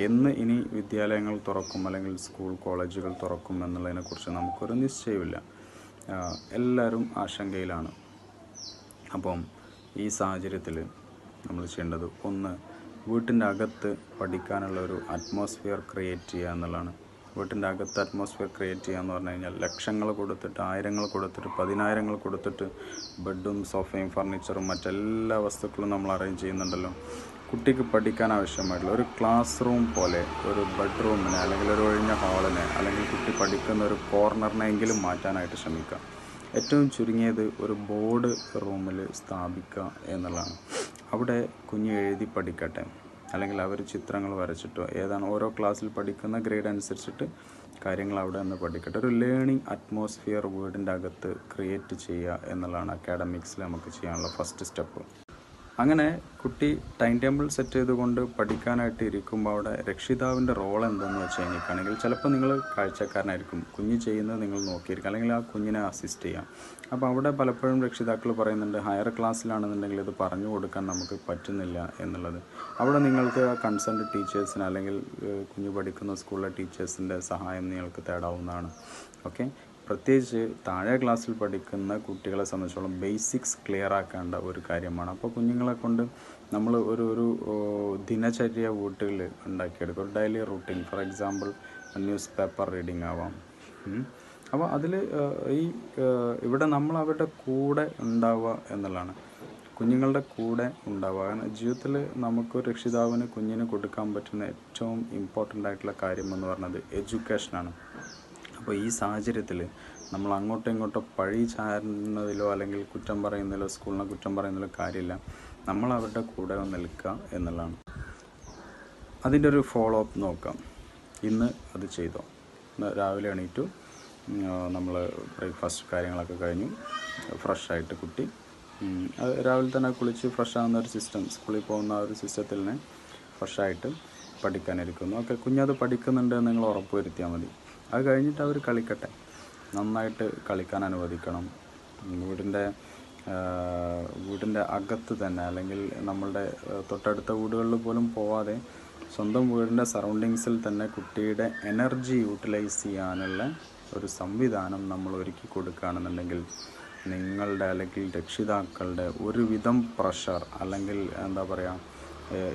എന്ന് ഇനി വിദ്യാലയങ്ങൾ തുറക്കും അല്ലെങ്കിൽ സ്കൂൾ കോളേജുകൾ തുറക്കും എന്നുള്ളതിനെക്കുറിച്ച് നമുക്കൊരു നിശ്ചയമില്ല എല്ലാവരും ആശങ്കയിലാണ്. അപ്പം ഈ സാഹചര്യത്തിൽ നമ്മൾ ചെയ്യേണ്ടത് ഒന്ന് വീട്ടിന്റെ അകത്ത് പഠിക്കാനുള്ള ഒരു അറ്റ്മോസ്ഫിയർ ക്രിയേറ്റ് ചെയ്യുക എന്നുള്ളതാണ്. വീട്ടിന്റെ അകത്ത് അറ്റ്മോസ്ഫിയർ ക്രിയേറ്റ് ചെയ്യുക എന്ന് പറഞ്ഞു കഴിഞ്ഞാൽ ലക്ഷങ്ങൾ കൊടുത്തിട്ട് ആയിരങ്ങൾ കൊടുത്തിട്ട് പതിനായിരങ്ങൾ കൊടുത്തിട്ട് ബെഡും സോഫയും ഫർണിച്ചറും മറ്റെല്ലാ വസ്തുക്കളും നമ്മൾ അറേഞ്ച് ചെയ്യുന്നുണ്ടല്ലോ. കുട്ടിക്ക് പഠിക്കാൻ ആവശ്യമായിട്ടുള്ള ഒരു ക്ലാസ് റൂം പോലെ ഒരു ബെഡ്റൂമിനെ അല്ലെങ്കിൽ ഒരു ഒഴിഞ്ഞ ഹാളിനെ അല്ലെങ്കിൽ കുട്ടി പഠിക്കുന്ന ഒരു കോർണറിനെങ്കിലും മാറ്റാനായിട്ട് ശ്രമിക്കുക. ഏറ്റവും ചുരുങ്ങിയത് ഒരു ബോർഡ് റൂമിൽ സ്ഥാപിക്കുക എന്നുള്ളതാണ്. അവിടെ കുഞ്ഞ് എഴുതി പഠിക്കട്ടെ. അല്ലെങ്കിൽ അവർ ചിത്രങ്ങൾ വരച്ചിട്ടോ ഏതാണ് ഓരോ ക്ലാസ്സിൽ പഠിക്കുന്ന ഗ്രേഡ് അനുസരിച്ചിട്ട് കാര്യങ്ങൾ അവിടെ നിന്ന് പഠിക്കട്ടെ. ഒരു ലേണിംഗ് അറ്റ്മോസ്ഫിയർ വീടിന്റെ അകത്ത് ക്രിയേറ്റ് ചെയ്യുക എന്നുള്ളതാണ് അക്കാഡമിക്സിൽ നമുക്ക് ചെയ്യാനുള്ള ഫസ്റ്റ് സ്റ്റെപ്പ് അങ്ങനെ കുട്ടി ടൈം ടേബിൾ സെറ്റ് ചെയ്തുകൊണ്ട് പഠിക്കാനായിട്ട് ഇരിക്കുമ്പോൾ അവിടെ രക്ഷിതാവിന്റെ റോൾ എന്തെന്ന് വെച്ച് കഴിഞ്ഞിട്ടാണെങ്കിൽ ചിലപ്പോൾ നിങ്ങൾ കാഴ്ചക്കാരനായിരിക്കും. കുഞ്ഞ് ചെയ്യുന്നത് നിങ്ങൾ നോക്കിയിരിക്കുക അല്ലെങ്കിൽ ആ കുഞ്ഞിനെ അസിസ്റ്റ് ചെയ്യാം. അപ്പോൾ അവിടെ പലപ്പോഴും രക്ഷിതാക്കൾ പറയുന്നുണ്ട് ഹയർ ക്ലാസ്സിലാണെന്നുണ്ടെങ്കിൽ ഇത് പറഞ്ഞു കൊടുക്കാൻ നമുക്ക് പറ്റുന്നില്ല എന്നുള്ളത്. അവിടെ നിങ്ങൾക്ക് ആ കൺസേൺഡ് ടീച്ചേഴ്സിന് അല്ലെങ്കിൽ കുഞ്ഞ് പഠിക്കുന്ന സ്കൂളിലെ ടീച്ചേഴ്സിന്റെ സഹായം നിങ്ങൾക്ക് തേടാവുന്നതാണ്. ഓക്കെ? പ്രത്യേകിച്ച് താഴെ ക്ലാസ്സിൽ പഠിക്കുന്ന കുട്ടികളെ സംബന്ധിച്ചോളം ബേസിക്സ് ക്ലിയർ ആക്കേണ്ട ഒരു കാര്യമാണ്. അപ്പോൾ കുഞ്ഞുങ്ങളെ കൊണ്ട് നമ്മൾ ഒരു ഒരു ദിനചര്യ വീട്ടിൽ ഉണ്ടാക്കിയെടുക്കും. ഒരു daily routine for example newspaper reading ആവാം. അപ്പോൾ അതിൽ ഈ ഇവിടെ നമ്മൾ അവരുടെ കൂടെ ഉണ്ടാവുക എന്നുള്ളതാണ്. കുഞ്ഞുങ്ങളുടെ കൂടെ ഉണ്ടാവുക. കാരണം ജീവിതത്തിൽ നമുക്ക് രക്ഷിതാവിന് കുഞ്ഞിന് കൊടുക്കാൻ പറ്റുന്ന ഏറ്റവും ഇമ്പോർട്ടന്റ് ആയിട്ടുള്ള കാര്യം എന്ന് പറയുന്നത് എഡ്യൂക്കേഷനാണ് അപ്പോൾ ഈ സാഹചര്യത്തിൽ നമ്മൾ അങ്ങോട്ടും ഇങ്ങോട്ടും പഴി ചാരുന്നതിലോ അല്ലെങ്കിൽ കുറ്റം പറയുന്നതിലോ സ്കൂളിനെ കുറ്റം പറയുന്നതിലോ കാര്യമില്ല. നമ്മൾ അവരുടെ കൂടെ നിൽക്കുക എന്നുള്ളതാണ്. അതിന്റെ ഒരു ഫോളോ അപ്പ് നോക്കാം. ഇന്ന് അത് ചെയ്തോ? ഇന്ന് രാവിലെ എണീറ്റു. നമ്മൾ ബ്രേക്ക്ഫാസ്റ്റ് കാര്യങ്ങളൊക്കെ കഴിഞ്ഞു. ഫ്രഷായിട്ട് കുട്ടി. അത് രാവിലെ തന്നെ കുളിച്ച് ഫ്രഷ് ആകുന്ന ഒരു സിസ്റ്റം സ്കൂളിൽ പോകുന്ന ഒരു സിസ്റ്റത്തിൽ തന്നെ ഫ്രഷായിട്ട് പഠിക്കാനിരിക്കുന്നു. ഓക്കെ കുഞ്ഞത് പഠിക്കുന്നുണ്ട് നിങ്ങൾ ഉറപ്പ് വരുത്തിയാൽ മതി. അത് കഴിഞ്ഞിട്ട് അവർ കളിക്കട്ടെ. നന്നായിട്ട് കളിക്കാൻ അനുവദിക്കണം. വീടിന്റെ വീടിന്റെ അകത്ത് തന്നെ അല്ലെങ്കിൽ നമ്മളുടെ തൊട്ടടുത്ത വീടുകളിൽ പോലും പോവാതെ സ്വന്തം വീടിന്റെ സറൗണ്ടിങ്സിൽ തന്നെ കുട്ടിയുടെ എനർജി യൂട്ടിലൈസ് ചെയ്യാനുള്ള ഒരു സംവിധാനം നമ്മൾ ഒരുക്കി കൊടുക്കുകയാണെന്നുണ്ടെങ്കിൽ നിങ്ങളുടെ അല്ലെങ്കിൽ രക്ഷിതാക്കളുടെ ഒരുവിധം പ്രഷർ അല്ലെങ്കിൽ എന്താ പറയുക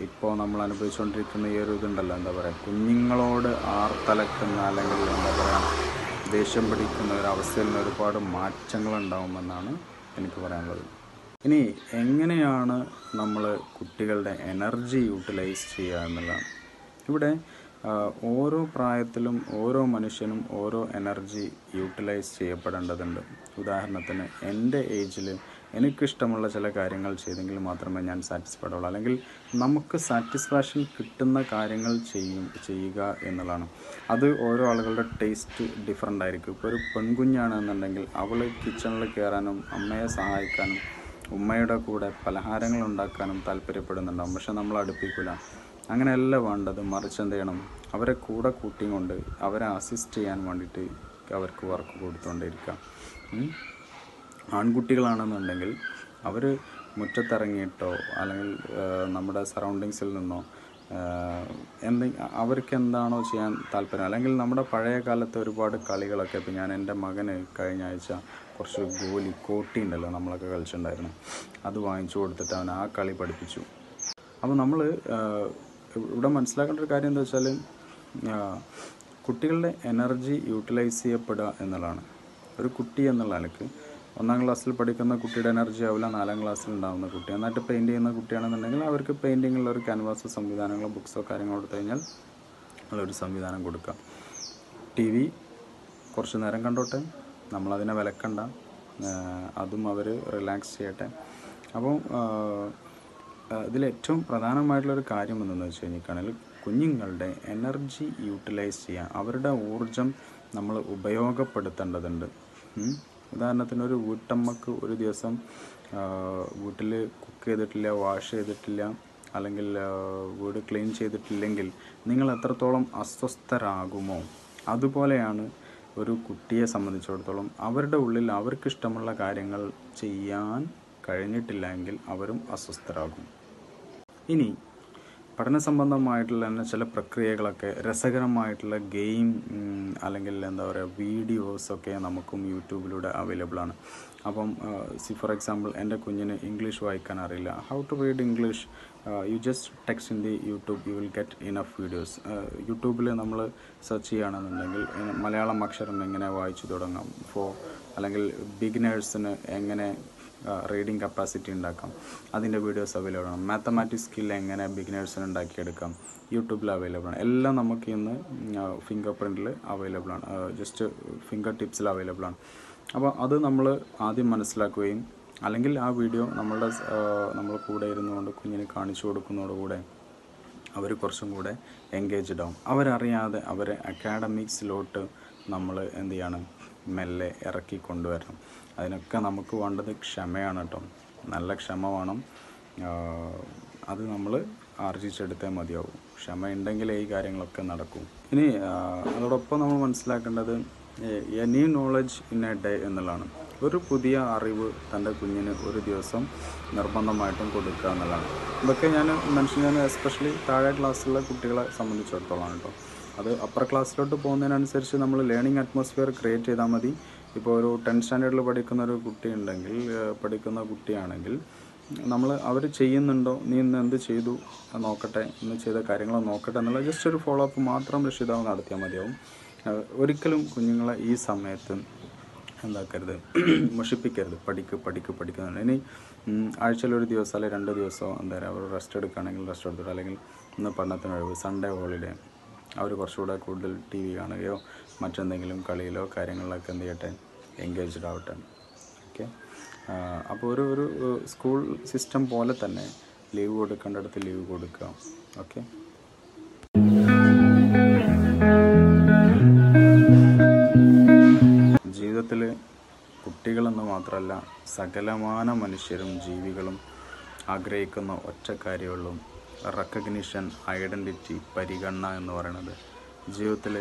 ഇപ്പോൾ നമ്മൾ അനുഭവിച്ചുകൊണ്ടിരിക്കുന്ന ഈ ഒരു ഇതുണ്ടല്ലോ എന്താ പറയുക കുഞ്ഞുങ്ങളോട് ആർത്തലക്കുന്ന അല്ലെങ്കിൽ എന്താ പറയുക ദേഷ്യം പിടിക്കുന്ന ഒരു അവസ്ഥയിൽ നിന്ന് ഒരുപാട് മാറ്റങ്ങൾ ഉണ്ടാവുമെന്നാണ് എനിക്ക് പറയാനുള്ളത്. ഇനി എങ്ങനെയാണ് നമ്മൾ കുട്ടികളുടെ എനർജി യൂട്ടിലൈസ് ചെയ്യുക എന്നുള്ളതാണ്. ഇവിടെ ഓരോ പ്രായത്തിലും ഓരോ മനുഷ്യനും ഓരോ എനർജി യൂട്ടിലൈസ് ചെയ്യപ്പെടേണ്ടതുണ്ട്. ഉദാഹരണത്തിന് എന്റെ ഏജിൽ എനിക്കിഷ്ടമുള്ള ചില കാര്യങ്ങൾ ചെയ്തെങ്കിൽ മാത്രമേ ഞാൻ സാറ്റിസ്ഫൈഡ് ഉള്ളൂ അല്ലെങ്കിൽ നമുക്ക് സാറ്റിസ്ഫാക്ഷൻ കിട്ടുന്ന കാര്യങ്ങൾ ചെയ്യും ചെയ്യുക എന്നുള്ളതാണ്. അത് ഓരോ ആളുകളുടെ ടേസ്റ്റ് ഡിഫറെന്റ് ആയിരിക്കും. ഇപ്പോൾ ഒരു പെൺകുഞ്ഞാണെന്നുണ്ടെങ്കിൽ അവൾ കിച്ചണിൽ കയറാനും അമ്മയെ സഹായിക്കാനും ഉമ്മയുടെ കൂടെ പലഹാരങ്ങൾ ഉണ്ടാക്കാനും താല്പര്യപ്പെടുന്നുണ്ടാവും. പക്ഷെ നമ്മൾ അടുപ്പിക്കില്ല അങ്ങനെയല്ല വേണ്ടത്. മറിച്ച് എന്ത് ചെയ്യണം? അവരെ കൂടെ കൂട്ടിയും കൊണ്ട് അവരെ അസിസ്റ്റ് ചെയ്യാൻ വേണ്ടിയിട്ട് അവർക്ക് വർക്ക് കൊടുത്തുകൊണ്ടിരിക്കുക ഉം. ആൺകുട്ടികളാണെന്നുണ്ടെങ്കിൽ അവർ മുറ്റത്തിറങ്ങിയിട്ടോ അല്ലെങ്കിൽ നമ്മുടെ സറൗണ്ടിങ്സിൽ നിന്നോ എന്തെങ്കിലും അവർക്ക് എന്താണോ ചെയ്യാൻ താല്പര്യം. അല്ലെങ്കിൽ നമ്മുടെ പഴയ കാലത്തെ ഒരുപാട് കളികളൊക്കെ ഇപ്പം ഞാൻ എന്റെ മകന് കഴിഞ്ഞ ആഴ്ച കുറച്ച് ഗോലി കോട്ടി ഉണ്ടല്ലോ നമ്മളൊക്കെ കളിച്ചിട്ടുണ്ടായിരുന്നു. അത് വാങ്ങിച്ചു കൊടുത്തിട്ട് അവൻ ആ കളി പഠിപ്പിച്ചു. അപ്പോൾ നമ്മൾ ഇവിടെ മനസ്സിലാക്കേണ്ട ഒരു കാര്യം എന്താ വെച്ചാൽ കുട്ടികളുടെ എനർജി യൂട്ടിലൈസ് ചെയ്യപ്പെടുക എന്നുള്ളതാണ്. ഒരു കുട്ടി എന്നുള്ള നിലയ്ക്ക് ഒന്നാം ക്ലാസ്സിൽ പഠിക്കുന്ന കുട്ടിയുടെ എനർജി ആവില്ല നാലാം ക്ലാസ്സിൽ ഉണ്ടാകുന്ന കുട്ടി. നന്നായിട്ട് പെയിന്റ് ചെയ്യുന്ന കുട്ടിയാണെന്നുണ്ടെങ്കിൽ അവർക്ക് പെയിന്റിങ്ങിലുള്ള ഒരു ക്യാൻവാസ് സംവിധാനങ്ങളോ ബുക്സോ കാര്യങ്ങളോ കൊടുത്തു കഴിഞ്ഞാൽ ഉള്ളൊരു സംവിധാനം കൊടുക്കാം. ടി വി കുറച്ച് നേരം കണ്ടോട്ടെ. നമ്മളതിനെ വിലക്കണ്ട. അതും അവർ റിലാക്സ് ചെയ്യട്ടെ. അപ്പോൾ ഇതിലേറ്റവും പ്രധാനമായിട്ടുള്ളൊരു കാര്യം എന്തെന്ന് വെച്ച് കഴിഞ്ഞിട്ടാണെങ്കിൽ കുഞ്ഞുങ്ങളുടെ എനർജി യൂട്ടിലൈസ് ചെയ്യാൻ അവരുടെ ഊർജം നമ്മൾ ഉപയോഗപ്പെടുത്തേണ്ടതുണ്ട്. ഉദാഹരണത്തിന് ഒരു വീട്ടമ്മക്ക് ഒരു ദിവസം വീട്ടിൽ കുക്ക് ചെയ്തിട്ടില്ല വാഷ് ചെയ്തിട്ടില്ല അല്ലെങ്കിൽ വീട് ക്ലീൻ ചെയ്തിട്ടില്ലെങ്കിൽ നിങ്ങൾ എത്രത്തോളം അസ്വസ്ഥരാകുമോ അതുപോലെയാണ് ഒരു കുട്ടിയെ സംബന്ധിച്ചിടത്തോളം അവരുടെ ഉള്ളിൽ അവർക്കിഷ്ടമുള്ള കാര്യങ്ങൾ ചെയ്യാൻ കഴിഞ്ഞിട്ടില്ല എങ്കിൽ അവരും അസ്വസ്ഥരാകും. ഇനി പഠന സംബന്ധമായിട്ടുള്ള തന്നെ ചില പ്രക്രിയകളൊക്കെ രസകരമായിട്ടുള്ള ഗെയിം അല്ലെങ്കിൽ എന്താ പറയുക വീഡിയോസൊക്കെ നമുക്കും യൂട്യൂബിലൂടെ അവൈലബിൾ ആണ്. അപ്പം സി ഫോർ എക്സാമ്പിൾ എന്റെ കുഞ്ഞിന് ഇംഗ്ലീഷ് വായിക്കാൻ അറിയില്ല. How to read English you just text in the YouTube you will get enough videos യൂട്യൂബിൽ നമ്മൾ സെർച്ച് ചെയ്യുകയാണെന്നുണ്ടെങ്കിൽ മലയാളം അക്ഷരം എങ്ങനെ വായിച്ചു തുടങ്ങാം? ഫോർ അല്ലെങ്കിൽ ബിഗിനേഴ്സിന് എങ്ങനെ റീഡിങ് കപ്പാസിറ്റി ഉണ്ടാക്കാം. അതിന്റെ വീഡിയോസ് അവൈലബിൾ ആണ്. മാത്തമാറ്റിക്സ് സ്കിൽ എങ്ങനെ ബിഗിനേഴ്സിന് ഉണ്ടാക്കിയെടുക്കാം? യൂട്യൂബിൽ അവൈലബിൾ ആണ്. എല്ലാം നമുക്ക് ഇന്ന് ഫിംഗർ പ്രിന്റിൽ അവൈലബിൾ ആണ്. ജസ്റ്റ് ഫിംഗർ ടിപ്സിൽ അവൈലബിൾ ആണ്. അപ്പോൾ അത് നമ്മൾ ആദ്യം മനസ്സിലാക്കുകയും അല്ലെങ്കിൽ ആ വീഡിയോ നമ്മളുടെ നമ്മൾ കൂടെ ഇരുന്നുകൊണ്ട് കുഞ്ഞിന് കാണിച്ചു കൊടുക്കുന്നതോടുകൂടെ അവർ കുറച്ചും കൂടെ എൻഗേജ്ഡ് ആവും. അവരറിയാതെ അവരെ അക്കാഡമിക്സിലോട്ട് നമ്മൾ എന്ത് ചെയ്യണം മെല്ലെ ഇറക്കി കൊണ്ടുവരണം. അതിനൊക്കെ നമുക്ക് വേണ്ടത് ക്ഷമയാണ് കേട്ടോ. നല്ല ക്ഷമ വേണം. അത് നമ്മൾ ആർജിച്ചെടുത്തേ മതിയാവും. ക്ഷമ ഉണ്ടെങ്കിലേ ഈ കാര്യങ്ങളൊക്കെ നടക്കും. ഇനി അതോടൊപ്പം നമ്മൾ മനസ്സിലാക്കേണ്ടത് any knowledge in a day എന്നുള്ളതാണ്. ഒരു പുതിയ അറിവ് തന്റെ കുഞ്ഞിന് ഒരു ദിവസം നിർബന്ധമായിട്ടും കൊടുക്കുക എന്നുള്ളതാണ്. ഇതൊക്കെ ഞാൻ മനുഷ്യൻ ഞാൻ എസ്പെഷ്യലി താഴെ ക്ലാസ്സിലുള്ള കുട്ടികളെ സംബന്ധിച്ചിടത്തോളം കേട്ടോ. അത് അപ്പർ ക്ലാസ്സിലോട്ട് പോകുന്നതിനനുസരിച്ച് നമ്മൾ ലേണിംഗ് അറ്റ്മോസ്ഫിയർ ക്രിയേറ്റ് ചെയ്താൽ മതി. ഇപ്പോൾ ഒരു ടെൻത്ത് സ്റ്റാൻഡേർഡിൽ പഠിക്കുന്ന ഒരു കുട്ടി ഉണ്ടെങ്കിൽ പഠിക്കുന്ന കുട്ടിയാണെങ്കിൽ നമ്മൾ അവർ ചെയ്യുന്നുണ്ടോ നീ ഇന്ന് എന്ത് ചെയ്തു നോക്കട്ടെ ഇന്ന് ചെയ്ത കാര്യങ്ങൾ നോക്കട്ടെ എന്നുള്ള ജസ്റ്റ് ഒരു ഫോളോ അപ്പ് മാത്രം രക്ഷിതാവ് നടത്തിയാൽ മതിയാവും. ഒരിക്കലും കുഞ്ഞുങ്ങളെ ഈ സമയത്ത് എന്താക്കരുത് മുഷിപ്പിക്കരുത്. പഠിക്ക് പഠിക്ക് പഠിക്കുന്നുണ്ട് ഇനി ആഴ്ചയിൽ ഒരു ദിവസം അല്ലെങ്കിൽ രണ്ട് ദിവസമോ എന്താ പറയുക അവർ റെസ്റ്റ് എടുക്കുകയാണെങ്കിൽ റെസ്റ്റ് എടുത്തിട്ട് അല്ലെങ്കിൽ ഇന്ന് പഠനത്തിന് ഒഴിവ് സൺഡേ ഹോളിഡേ അവർ കുറച്ചുകൂടെ കൂടുതൽ ടി വി കാണുകയോ മറ്റെന്തെങ്കിലും കളിയിലോ കാര്യങ്ങളിലൊക്കെ എന്ത് ചെയ്യട്ടെ എൻഗേജ്ഡ് ആവട്ടെ ഓക്കെ അപ്പോൾ ഒരു ഒരു സ്കൂൾ സിസ്റ്റം പോലെ തന്നെ ലീവ് കൊടുക്കേണ്ടടുത്ത് ലീവ് കൊടുക്കുക. ഓക്കെ ജീവിതത്തിൽ കുട്ടികളെന്ന് മാത്രമല്ല സകലമാന മനുഷ്യരും ജീവികളും ആഗ്രഹിക്കുന്ന ഒറ്റ കാര്യമുള്ളൂ റെക്കഗ്നിഷൻ ഐഡന്റിറ്റി പരിഗണന എന്ന് പറയുന്നത് ജീവിതത്തിൽ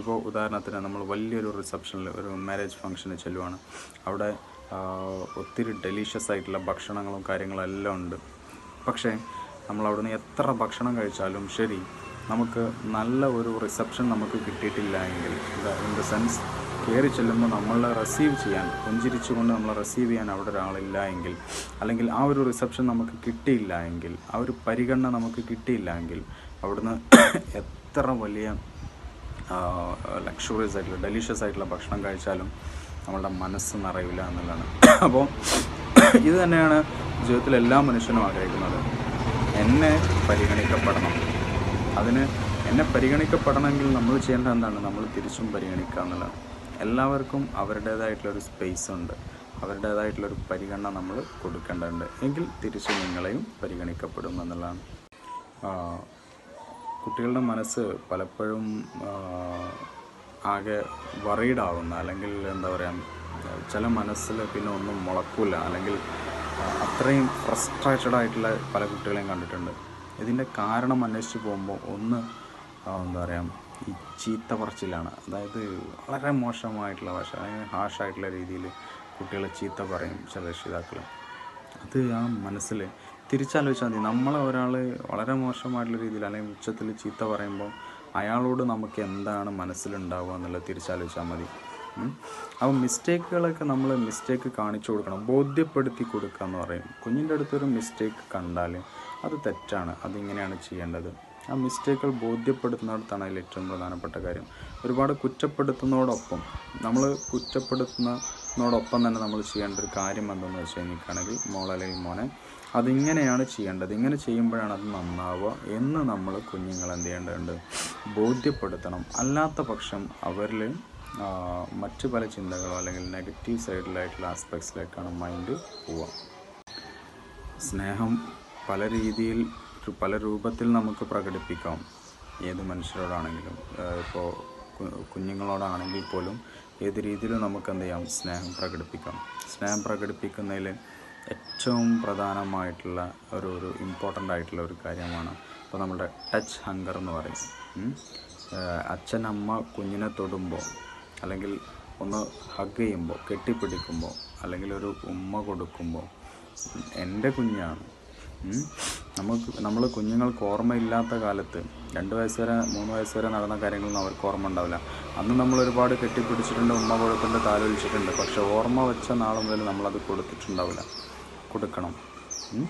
ഇപ്പോൾ ഉദാഹരണത്തിന് നമ്മൾ വലിയൊരു റിസപ്ഷനിൽ ഒരു മാരേജ് ഫംഗ്ഷന് ചെല്ലുവാണ്. അവിടെ ഒത്തിരി ഡെലീഷ്യസ് ആയിട്ടുള്ള ഭക്ഷണങ്ങളും കാര്യങ്ങളും എല്ലാം ഉണ്ട്. പക്ഷേ നമ്മൾ അവിടുന്ന് എത്ര ഭക്ഷണം കഴിച്ചാലും ശരി നമുക്ക് നല്ല ഒരു റിസപ്ഷൻ നമുക്ക് കിട്ടിയിട്ടില്ല എങ്കിൽ ഇൻ ദ സെൻസ് കയറി ചെല്ലുമ്പോൾ നമ്മളെ റിസീവ് ചെയ്യാൻ പുഞ്ചിരിച്ചുകൊണ്ട് നമ്മളെ റിസീവ് ചെയ്യാൻ അവിടെ ഒരാളില്ല എങ്കിൽ അല്ലെങ്കിൽ ആ ഒരു റിസപ്ഷൻ നമുക്ക് കിട്ടിയില്ല എങ്കിൽ ആ ഒരു പരിഗണന നമുക്ക് കിട്ടിയില്ല എങ്കിൽ അവിടുന്ന് എത്ര വലിയ ലക്ഷറിയസ് ആയിട്ടുള്ള ഡെലീഷ്യസ് ആയിട്ടുള്ള ഭക്ഷണം കഴിച്ചാലും നമ്മളുടെ മനസ്സ് നിറയില്ല എന്നുള്ളതാണ്. അപ്പോൾ ഇത് തന്നെയാണ് ജീവിതത്തിൽ എല്ലാ മനുഷ്യനും ആഗ്രഹിക്കുന്നത്. എന്നെ പരിഗണിക്കപ്പെടണം. അതിന് എന്നെ പരിഗണിക്കപ്പെടണമെങ്കിൽ നമ്മൾ ചെയ്യേണ്ടത് എന്താണ്? നമ്മൾ തിരിച്ചും പരിഗണിക്കുക എന്നുള്ളതാണ്. എല്ലാവർക്കും അവരുടേതായിട്ടുള്ളൊരു സ്പേസ് ഉണ്ട്. അവരുടേതായിട്ടുള്ളൊരു പരിഗണന നമ്മൾ കൊടുക്കേണ്ടതുണ്ട്. എങ്കിൽ തിരിച്ച് നിങ്ങളെയും പരിഗണിക്കപ്പെടും എന്നുള്ളതാണ്. കുട്ടികളുടെ മനസ്സ് പലപ്പോഴും ആകെ വറീഡാവുന്ന അല്ലെങ്കിൽ എന്താ പറയുക ചില മനസ്സിൽ പിന്നെ ഒന്നും മുളക്കില്ല അല്ലെങ്കിൽ അത്രയും ഫ്രസ്ട്രേറ്റഡ് ആയിട്ടുള്ള പല കുട്ടികളെയും കണ്ടിട്ടുണ്ട്. ഇതിന്റെ കാരണം അന്വേഷിച്ച് പോകുമ്പോൾ ഒന്ന് എന്താ പറയുക ഈ ചീത്ത പറച്ചിലാണ്. അതായത് വളരെ മോശമായിട്ടുള്ള ഭാഷ അല്ലെങ്കിൽ ഹാഷായിട്ടുള്ള രീതിയിൽ കുട്ടികളെ ചീത്ത പറയും ചില രക്ഷിതാക്കൾ അത് ആ മനസ്സിൽ തിരിച്ചാലോചിച്ചാൽ മതി. നമ്മളെ ഒരാൾ വളരെ മോശമായിട്ടുള്ള രീതിയിൽ അല്ലെങ്കിൽ ഉച്ചത്തിൽ ചീത്ത പറയുമ്പോൾ അയാളോട് നമുക്ക് എന്താണ് മനസ്സിലുണ്ടാവുക എന്നുള്ളത് തിരിച്ചാലോചിച്ചാൽ മതി. അപ്പം അപ്പോൾ മിസ്റ്റേക്കുകളൊക്കെ നമ്മൾ മിസ്റ്റേക്ക് കാണിച്ചു കൊടുക്കണം. ബോധ്യപ്പെടുത്തി കൊടുക്കുക എന്ന് പറയും. കുഞ്ഞിന്റെ അടുത്തൊരു മിസ്റ്റേക്ക് കണ്ടാൽ അത് തെറ്റാണ്. അതിങ്ങനെയാണ് ചെയ്യേണ്ടത്. ആ മിസ്റ്റേക്കുകൾ ബോധ്യപ്പെടുത്തുന്നിടത്താണ് ഏറ്റവും പ്രധാനപ്പെട്ട കാര്യം. ഒരുപാട് കുറ്റപ്പെടുത്തുന്നതോടൊപ്പം നമ്മൾ കുറ്റപ്പെടുത്തുന്നതോടൊപ്പം തന്നെ നമ്മൾ ചെയ്യേണ്ട ഒരു കാര്യം എന്തെന്ന് വെച്ച് കഴിഞ്ഞിട്ടാണെങ്കിൽ മോളല്ലെങ്കിൽ മോനെ അതിങ്ങനെയാണ് ചെയ്യേണ്ടത്. ഇങ്ങനെ ചെയ്യുമ്പോഴാണ് അത് നന്നാവുക എന്ന് നമ്മൾ കുഞ്ഞുങ്ങൾ എന്ത് ചെയ്യേണ്ടതുണ്ട്? ബോധ്യപ്പെടുത്തണം. അല്ലാത്ത പക്ഷം അവരിൽ മറ്റു പല ചിന്തകളോ അല്ലെങ്കിൽ നെഗറ്റീവ് സൈഡിലായിട്ടുള്ള ആസ്പെക്ട്സിലേക്കാണ് മൈൻഡ് പോവുക. സ്നേഹം പല രീതിയിൽ പല രൂപത്തിൽ നമുക്ക് പ്രകടിപ്പിക്കാം. ഏത് മനുഷ്യരോടാണെങ്കിലും ഇപ്പോൾ കുഞ്ഞുങ്ങളോടാണെങ്കിൽ പോലും ഏത് രീതിയിലും നമുക്ക് എന്ത് ചെയ്യാം സ്നേഹം പ്രകടിപ്പിക്കാം. സ്നേഹം പ്രകടിപ്പിക്കുന്നതിൽ ഏറ്റവും പ്രധാനമായിട്ടുള്ള ഒരു ഒരു ഇമ്പോർട്ടന്റ് ആയിട്ടുള്ള ഒരു കാര്യമാണ് ഇപ്പോൾ നമ്മുടെ ടച്ച് ഹങ്കർ എന്ന് പറയും. അച്ഛൻ അമ്മ കുഞ്ഞിനെ തൊടുമ്പോൾ അല്ലെങ്കിൽ ഒന്ന് ഹഗ് ചെയ്യുമ്പോൾ കെട്ടിപ്പിടിക്കുമ്പോൾ അല്ലെങ്കിൽ ഒരു ഉമ്മ കൊടുക്കുമ്പോൾ എന്റെ കുഞ്ഞാണ്. നമുക്ക് നമ്മൾ കുഞ്ഞുങ്ങൾക്ക് ഓർമ്മയില്ലാത്ത കാലത്ത് രണ്ട് വയസ്സ് വരെ മൂന്ന് വയസ്സ് വരെ നടന്ന കാര്യങ്ങളൊന്നും അവർക്ക് ഓർമ്മ ഉണ്ടാവില്ല. അന്ന് നമ്മൾ ഒരുപാട് കെട്ടിപ്പിടിച്ചിട്ടുണ്ട് ഉമ്മ കൊടുത്തിട്ടുണ്ട് താലോലിച്ചിട്ടുണ്ട് പക്ഷെ ഓർമ്മ വെച്ച നാൾ മുതൽ നമ്മളത് കൊടുത്തിട്ടുണ്ടാവില്ല. കൊടുക്കണം. സമയം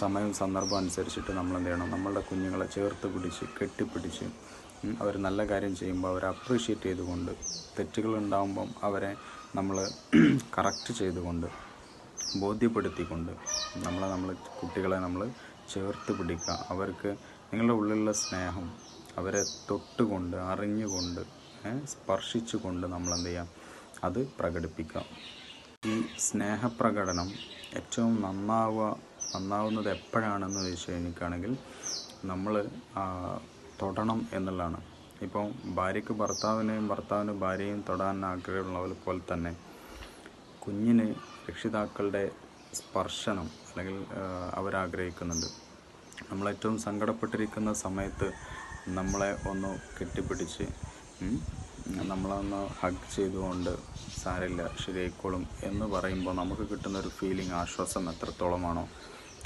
സമയവും സന്ദർഭം അനുസരിച്ചിട്ട് നമ്മൾ എന്ത് ചെയ്യണം? നമ്മളുടെ കുഞ്ഞുങ്ങളെ ചേർത്ത് പിടിച്ച് കെട്ടിപ്പിടിച്ച് അവർ നല്ല കാര്യം ചെയ്യുമ്പോൾ അവരെ അപ്രീഷിയേറ്റ് ചെയ്തുകൊണ്ട് തെറ്റുകൾ ഉണ്ടാകുമ്പം അവരെ നമ്മൾ കറക്റ്റ് ചെയ്തുകൊണ്ട് ബോധ്യപ്പെടുത്തിക്കൊണ്ട് നമ്മളെ നമ്മൾ കുട്ടികളെ നമ്മൾ ചേർത്ത് പിടിക്കുക. അവർക്ക് നിങ്ങളുടെ ഉള്ളിലുള്ള സ്നേഹം അവരെ തൊട്ടുകൊണ്ട് അറിഞ്ഞുകൊണ്ട് സ്പർശിച്ചുകൊണ്ട് നമ്മൾ എന്ത് ചെയ്യാം? അത് പ്രകടിപ്പിക്കാം. ഈ സ്നേഹപ്രകടനം ഏറ്റവും നന്നാവുക നന്നാവുന്നത് എപ്പോഴാണെന്ന് ചോദിച്ചു കഴിഞ്ഞിട്ടാണെങ്കിൽ നമ്മൾ തൊടണം എന്നുള്ളതാണ്. ഇപ്പോൾ ഭാര്യയ്ക്ക് ഭർത്താവിനെയും ഭർത്താവിന് ഭാര്യയും തൊടാൻ ആഗ്രഹമുള്ളവരെ പോലെ തന്നെ കുഞ്ഞിന് രക്ഷിതാക്കളുടെ സ്പർശനം അല്ലെങ്കിൽ അവരാഗ്രഹിക്കുന്നുണ്ട്. നമ്മളേറ്റവും സങ്കടപ്പെട്ടിരിക്കുന്ന സമയത്ത് നമ്മളെ ഒന്ന് കെട്ടിപ്പിടിച്ച് നമ്മളൊന്ന് ഹഗ് ചെയ്തുകൊണ്ട് സാരമില്ല ശരിയായിക്കോളും എന്ന് പറയുമ്പോൾ നമുക്ക് കിട്ടുന്ന ഒരു ഫീലിംഗ് ആശ്വാസം എത്രത്തോളമാണോ.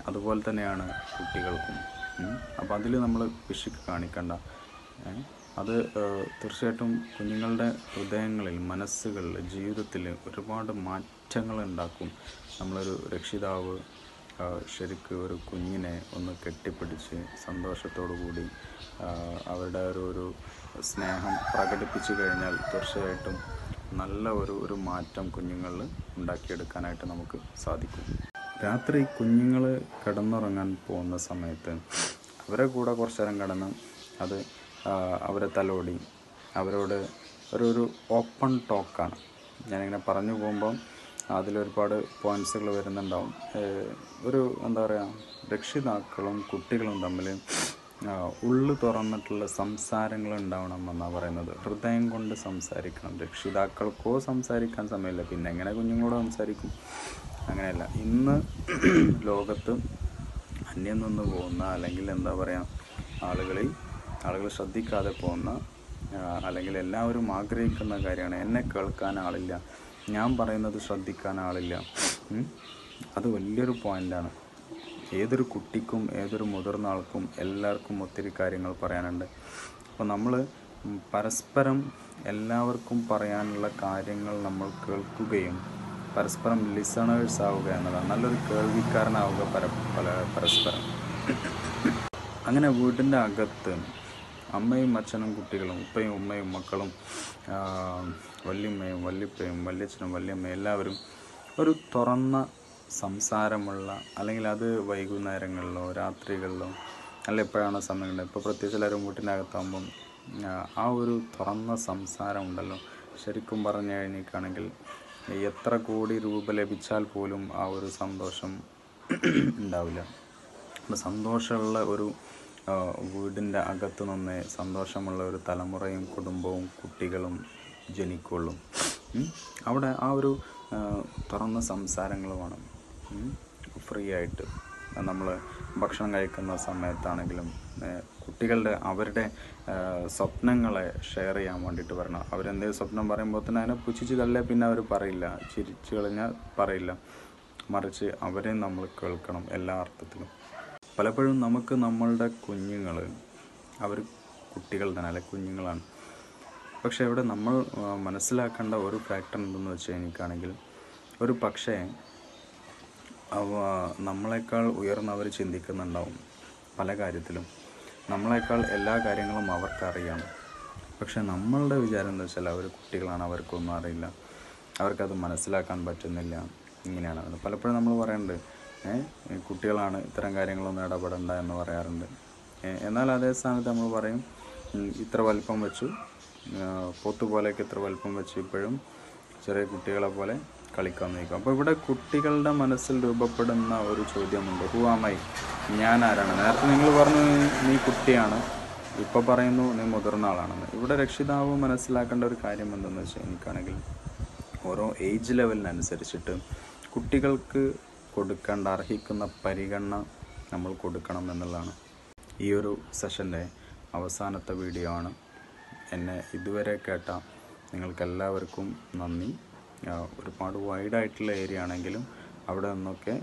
അതുപോലെ തന്നെയാണ് കുട്ടികൾക്കും അപ്പോൾ അതിൽ നമ്മൾ പിശുക്ക് കാണിക്കണ്ട? അത് തീർച്ചയായിട്ടും കുഞ്ഞുങ്ങളുടെ ഹൃദയങ്ങളിൽ മനസ്സുകളിൽ ജീവിതത്തിൽ ഒരുപാട് മാറ്റങ്ങൾ ഉണ്ടാക്കും. നമ്മളൊരു രക്ഷിതാവ് ശരിക്ക് ഒരു കുഞ്ഞിനെ ഒന്ന് കെട്ടിപ്പിടിച്ച് സന്തോഷത്തോടു കൂടി അവരുടെ ഒരു ഒരു സ്നേഹം പ്രകടിപ്പിച്ചു കഴിഞ്ഞാൽ തീർച്ചയായിട്ടും നല്ല ഒരു ഒരു മാറ്റം കുഞ്ഞുങ്ങളിൽ ഉണ്ടാക്കിയെടുക്കാനായിട്ട് നമുക്ക് സാധിക്കും. രാത്രി കുഞ്ഞുങ്ങൾ കിടന്നുറങ്ങാൻ പോകുന്ന സമയത്ത് അവരെ കൂടെ കുറച്ച് നേരം കിടന്ന് അത് അവരെ തലോടി അവരോട് ഒരു ഒരു ഓപ്പൺ ടോക്കാണ്. ഞാനിങ്ങനെ പറഞ്ഞു പോകുമ്പം അതിലൊരുപാട് പോയിൻസുകൾ വരുന്നുണ്ടാവും. ഒരു എന്താ പറയുക രക്ഷിതാക്കളും കുട്ടികളും തമ്മിൽ ഉള്ളു തുറന്നിട്ടുള്ള സംസാരങ്ങൾ ഉണ്ടാവണം എന്നാണ് പറയുന്നത്. ഹൃദയം കൊണ്ട് സംസാരിക്കണം. രക്ഷിതാക്കൾക്കോ സംസാരിക്കാൻ സമയമില്ല. പിന്നെ എങ്ങനെ കുഞ്ഞുങ്ങളോട് സംസാരിക്കും? അങ്ങനെയല്ല. ഇന്ന് ലോകത്ത് അന്യം നിന്ന് പോകുന്ന അല്ലെങ്കിൽ എന്താ പറയുക ആളുകളിൽ ആളുകൾ ശ്രദ്ധിക്കാതെ പോകുന്ന അല്ലെങ്കിൽ എല്ലാവരും ആഗ്രഹിക്കുന്ന കാര്യമാണ് എന്നെ കേൾക്കാൻ ആളില്ല. ഞാൻ പറയുന്നത് ശ്രദ്ധിക്കാൻ ആളില്ല. അത് വലിയൊരു പോയിന്റാണ് ഏതൊരു കുട്ടിക്കും ഏതൊരു മുതിർന്ന ആൾക്കും എല്ലാവർക്കും ഒത്തിരി കാര്യങ്ങൾ പറയാനുണ്ട്. അപ്പോൾ നമ്മൾ പരസ്പരം എല്ലാവർക്കും പറയാനുള്ള കാര്യങ്ങൾ നമ്മൾ കേൾക്കുകയും പരസ്പരം ലിസണേഴ്സ് ആവുക എന്നതാണ്. നല്ലൊരു കേൾവിക്കാരനാവുക പര പല പരസ്പരം. അങ്ങനെ വീടിന്റെ അകത്ത് അമ്മയും അച്ഛനും കുട്ടികളും ഉപ്പയും ഉമ്മയും മക്കളും വല്യമ്മയും വല്യപ്പയും വല്യച്ഛനും വല്യമ്മയും എല്ലാവരും ഒരു തുറന്ന സംസാരമുള്ള അല്ലെങ്കിൽ അത് വൈകുന്നേരങ്ങളിലോ രാത്രികളിലോ അല്ല എപ്പോഴാണ് സമയങ്ങളിൽ ഇപ്പോൾ പ്രത്യേകിച്ച് എല്ലാവരും വീട്ടിന്റെ അകത്താകുമ്പം ആ, ഒരു തുറന്ന സംസാരം ഉണ്ടല്ലോ. ശരിക്കും പറഞ്ഞു കഴിഞ്ഞിട്ടാണെങ്കിൽ എത്ര കോടി രൂപ ലഭിച്ചാൽ പോലും ആ ഒരു സന്തോഷം ഉണ്ടാവില്ല. സന്തോഷമുള്ള ഒരു വീടിന്റെ അകത്ത് നിന്ന് സന്തോഷമുള്ള ഒരു തലമുറയും കുടുംബവും കുട്ടികളും ജനിക്കുള്ളൂ. അവിടെ ആ ഒരു തുറന്ന സംസാരങ്ങൾ വേണം. ഫ്രീ ആയിട്ട്. നമ്മൾ ഭക്ഷണം കഴിക്കുന്ന സമയത്താണെങ്കിലും കുട്ടികളുടെ അവരുടെ സ്വപ്നങ്ങളെ ഷെയർ ചെയ്യാൻ വേണ്ടിയിട്ട് വരണം. അവരെന്തേലും സ്വപ്നം പറയുമ്പോൾ തന്നെ അതിനെ പുച്ഛിച്ച് തള്ളിയാൽ പിന്നെ അവർ പറയില്ല. ചിരിച്ചു കളഞ്ഞാൽ പറയില്ല. മറിച്ച് അവരെ നമ്മൾ കേൾക്കണം എല്ലാ അർത്ഥത്തിലും. പലപ്പോഴും നമുക്ക് നമ്മളുടെ കുഞ്ഞുങ്ങൾ അവർ കുട്ടികൾ തന്നെ അല്ലെ കുഞ്ഞുങ്ങളാണ്. പക്ഷേ ഇവിടെ നമ്മൾ മനസ്സിലാക്കേണ്ട ഒരു ഫാക്ടർ എന്തെന്ന് വെച്ച് കഴിഞ്ഞിക്കാണെങ്കിൽ ഒരു പക്ഷേ നമ്മളെക്കാൾ ഉയർന്നവർ ചിന്തിക്കുന്നുണ്ടാവും പല കാര്യത്തിലും. നമ്മളെക്കാൾ എല്ലാ കാര്യങ്ങളും അവർക്കറിയാം. പക്ഷെ നമ്മളുടെ വിചാരം എന്താ വെച്ചാൽ അവർ കുട്ടികളാണ് അവർക്കൊന്നും അറിയില്ല. അവർക്കത് മനസ്സിലാക്കാൻ പറ്റുന്നില്ല. ഇങ്ങനെയാണ്. പലപ്പോഴും നമ്മൾ പറയുന്നുണ്ട് കുട്ടികളാണ് ഇത്തരം കാര്യങ്ങളൊന്നും ഇടപെടണ്ട എന്ന് പറയാറുണ്ട്. എന്നാൽ അതേ സ്ഥാനത്ത് നമ്മൾ പറയും ഇത്ര വലിപ്പം വെച്ചു ആ, പോത്ത് പോലെയൊക്കെ ഇത്ര വലുപ്പം വെച്ച് ഇപ്പോഴും ചെറിയ കുട്ടികളെ പോലെ കളിക്കാൻ നോക്കും അപ്പോൾ ഇവിടെ കുട്ടികളുടെ മനസ്സിൽ രൂപപ്പെടുന്ന ഒരു ചോദ്യമുണ്ട്. ഹു ആമൈ ഞാൻ ആരാണ്? നേരത്തെ നിങ്ങൾ പറഞ്ഞു നീ കുട്ടിയാണ്. ഇപ്പോൾ പറയുന്നു നീ മുതിർന്ന ആളാണെന്ന്. ഇവിടെ രക്ഷിതാവ് മനസ്സിലാക്കേണ്ട ഒരു കാര്യം എന്തെന്ന് വെച്ചാൽ എനിക്കാണെങ്കിൽ ഓരോ ഏജ് ലെവലിനനുസരിച്ചിട്ട് കുട്ടികൾക്ക് കൊടുക്കേണ്ട അർഹിക്കുന്ന പരിഗണന നമ്മൾ കൊടുക്കണം എന്നുള്ളതാണ് ഈ ഒരു സെഷന്റെ അവസാനത്തെ വീഡിയോ ആണ്. എന്നെ ഇതുവരെ കേട്ട നിങ്ങൾക്കെല്ലാവർക്കും നന്ദി. ഒരുപാട് വൈഡായിട്ടുള്ള ഏരിയ ആണെങ്കിലും അവിടെ നിന്നൊക്കെ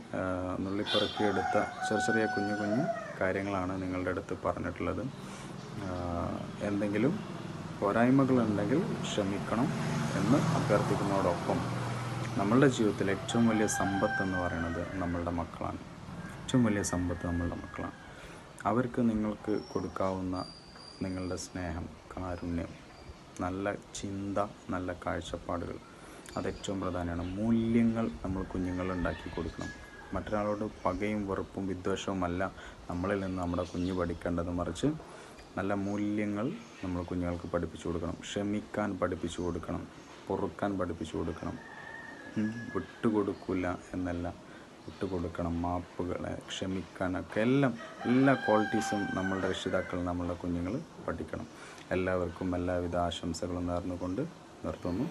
നുള്ളിപ്പെറുക്കിയെടുത്ത ചെറിയ ചെറിയ കുഞ്ഞു കുഞ്ഞു കാര്യങ്ങളാണ് നിങ്ങളുടെ അടുത്ത് പറഞ്ഞിട്ടുള്ളത്. എന്തെങ്കിലും പോരായ്മകളുണ്ടെങ്കിൽ ക്ഷമിക്കണം എന്ന് അഭ്യർത്ഥിക്കുന്നതോടൊപ്പം നമ്മളുടെ ജീവിതത്തിൽ ഏറ്റവും വലിയ സമ്പത്ത് എന്ന് പറയുന്നത് നമ്മളുടെ മക്കളാണ്. ഏറ്റവും വലിയ സമ്പത്ത് നമ്മളുടെ മക്കളാണ്. അവർക്ക് നിങ്ങൾക്ക് കൊടുക്കാവുന്ന നിങ്ങളുടെ സ്നേഹം കാരുണ്യം നല്ല ചിന്ത നല്ല കാഴ്ചപ്പാടുകൾ. അത് ഏറ്റവും പ്രധാനമാണ്. മൂല്യങ്ങൾ നമ്മൾ കുഞ്ഞുങ്ങളിൽ ഉണ്ടാക്കി കൊടുക്കണം. മറ്റൊരാളോട് പകയും വെറുപ്പും വിദ്വേഷവും അല്ല നമ്മളിൽ നിന്ന് നമ്മുടെ കുഞ്ഞ് പഠിക്കേണ്ടത്. മറിച്ച് നല്ല മൂല്യങ്ങൾ നമ്മൾ കുഞ്ഞുങ്ങൾക്ക് പഠിപ്പിച്ചു കൊടുക്കണം. ക്ഷമിക്കാൻ പഠിപ്പിച്ചു കൊടുക്കണം. പൊറുക്കാൻ പഠിപ്പിച്ചു കൊടുക്കണം. വിട്ടുകൊടുക്കില്ല എന്നല്ല. വിട്ടുകൊടുക്കണം. മാപ്പുകളെ ക്ഷമിക്കാനൊക്കെ എല്ലാം എല്ലാ ക്വാളിറ്റീസും നമ്മളുടെ രക്ഷിതാക്കൾ നമ്മളുടെ കുഞ്ഞുങ്ങൾ പഠിക്കണം. എല്ലാവർക്കും എല്ലാവിധ ആശംസകളും നേർന്നുകൊണ്ട് നിർത്തുന്നു.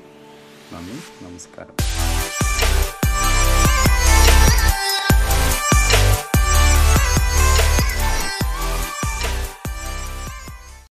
നന്ദി നമസ്കാരം.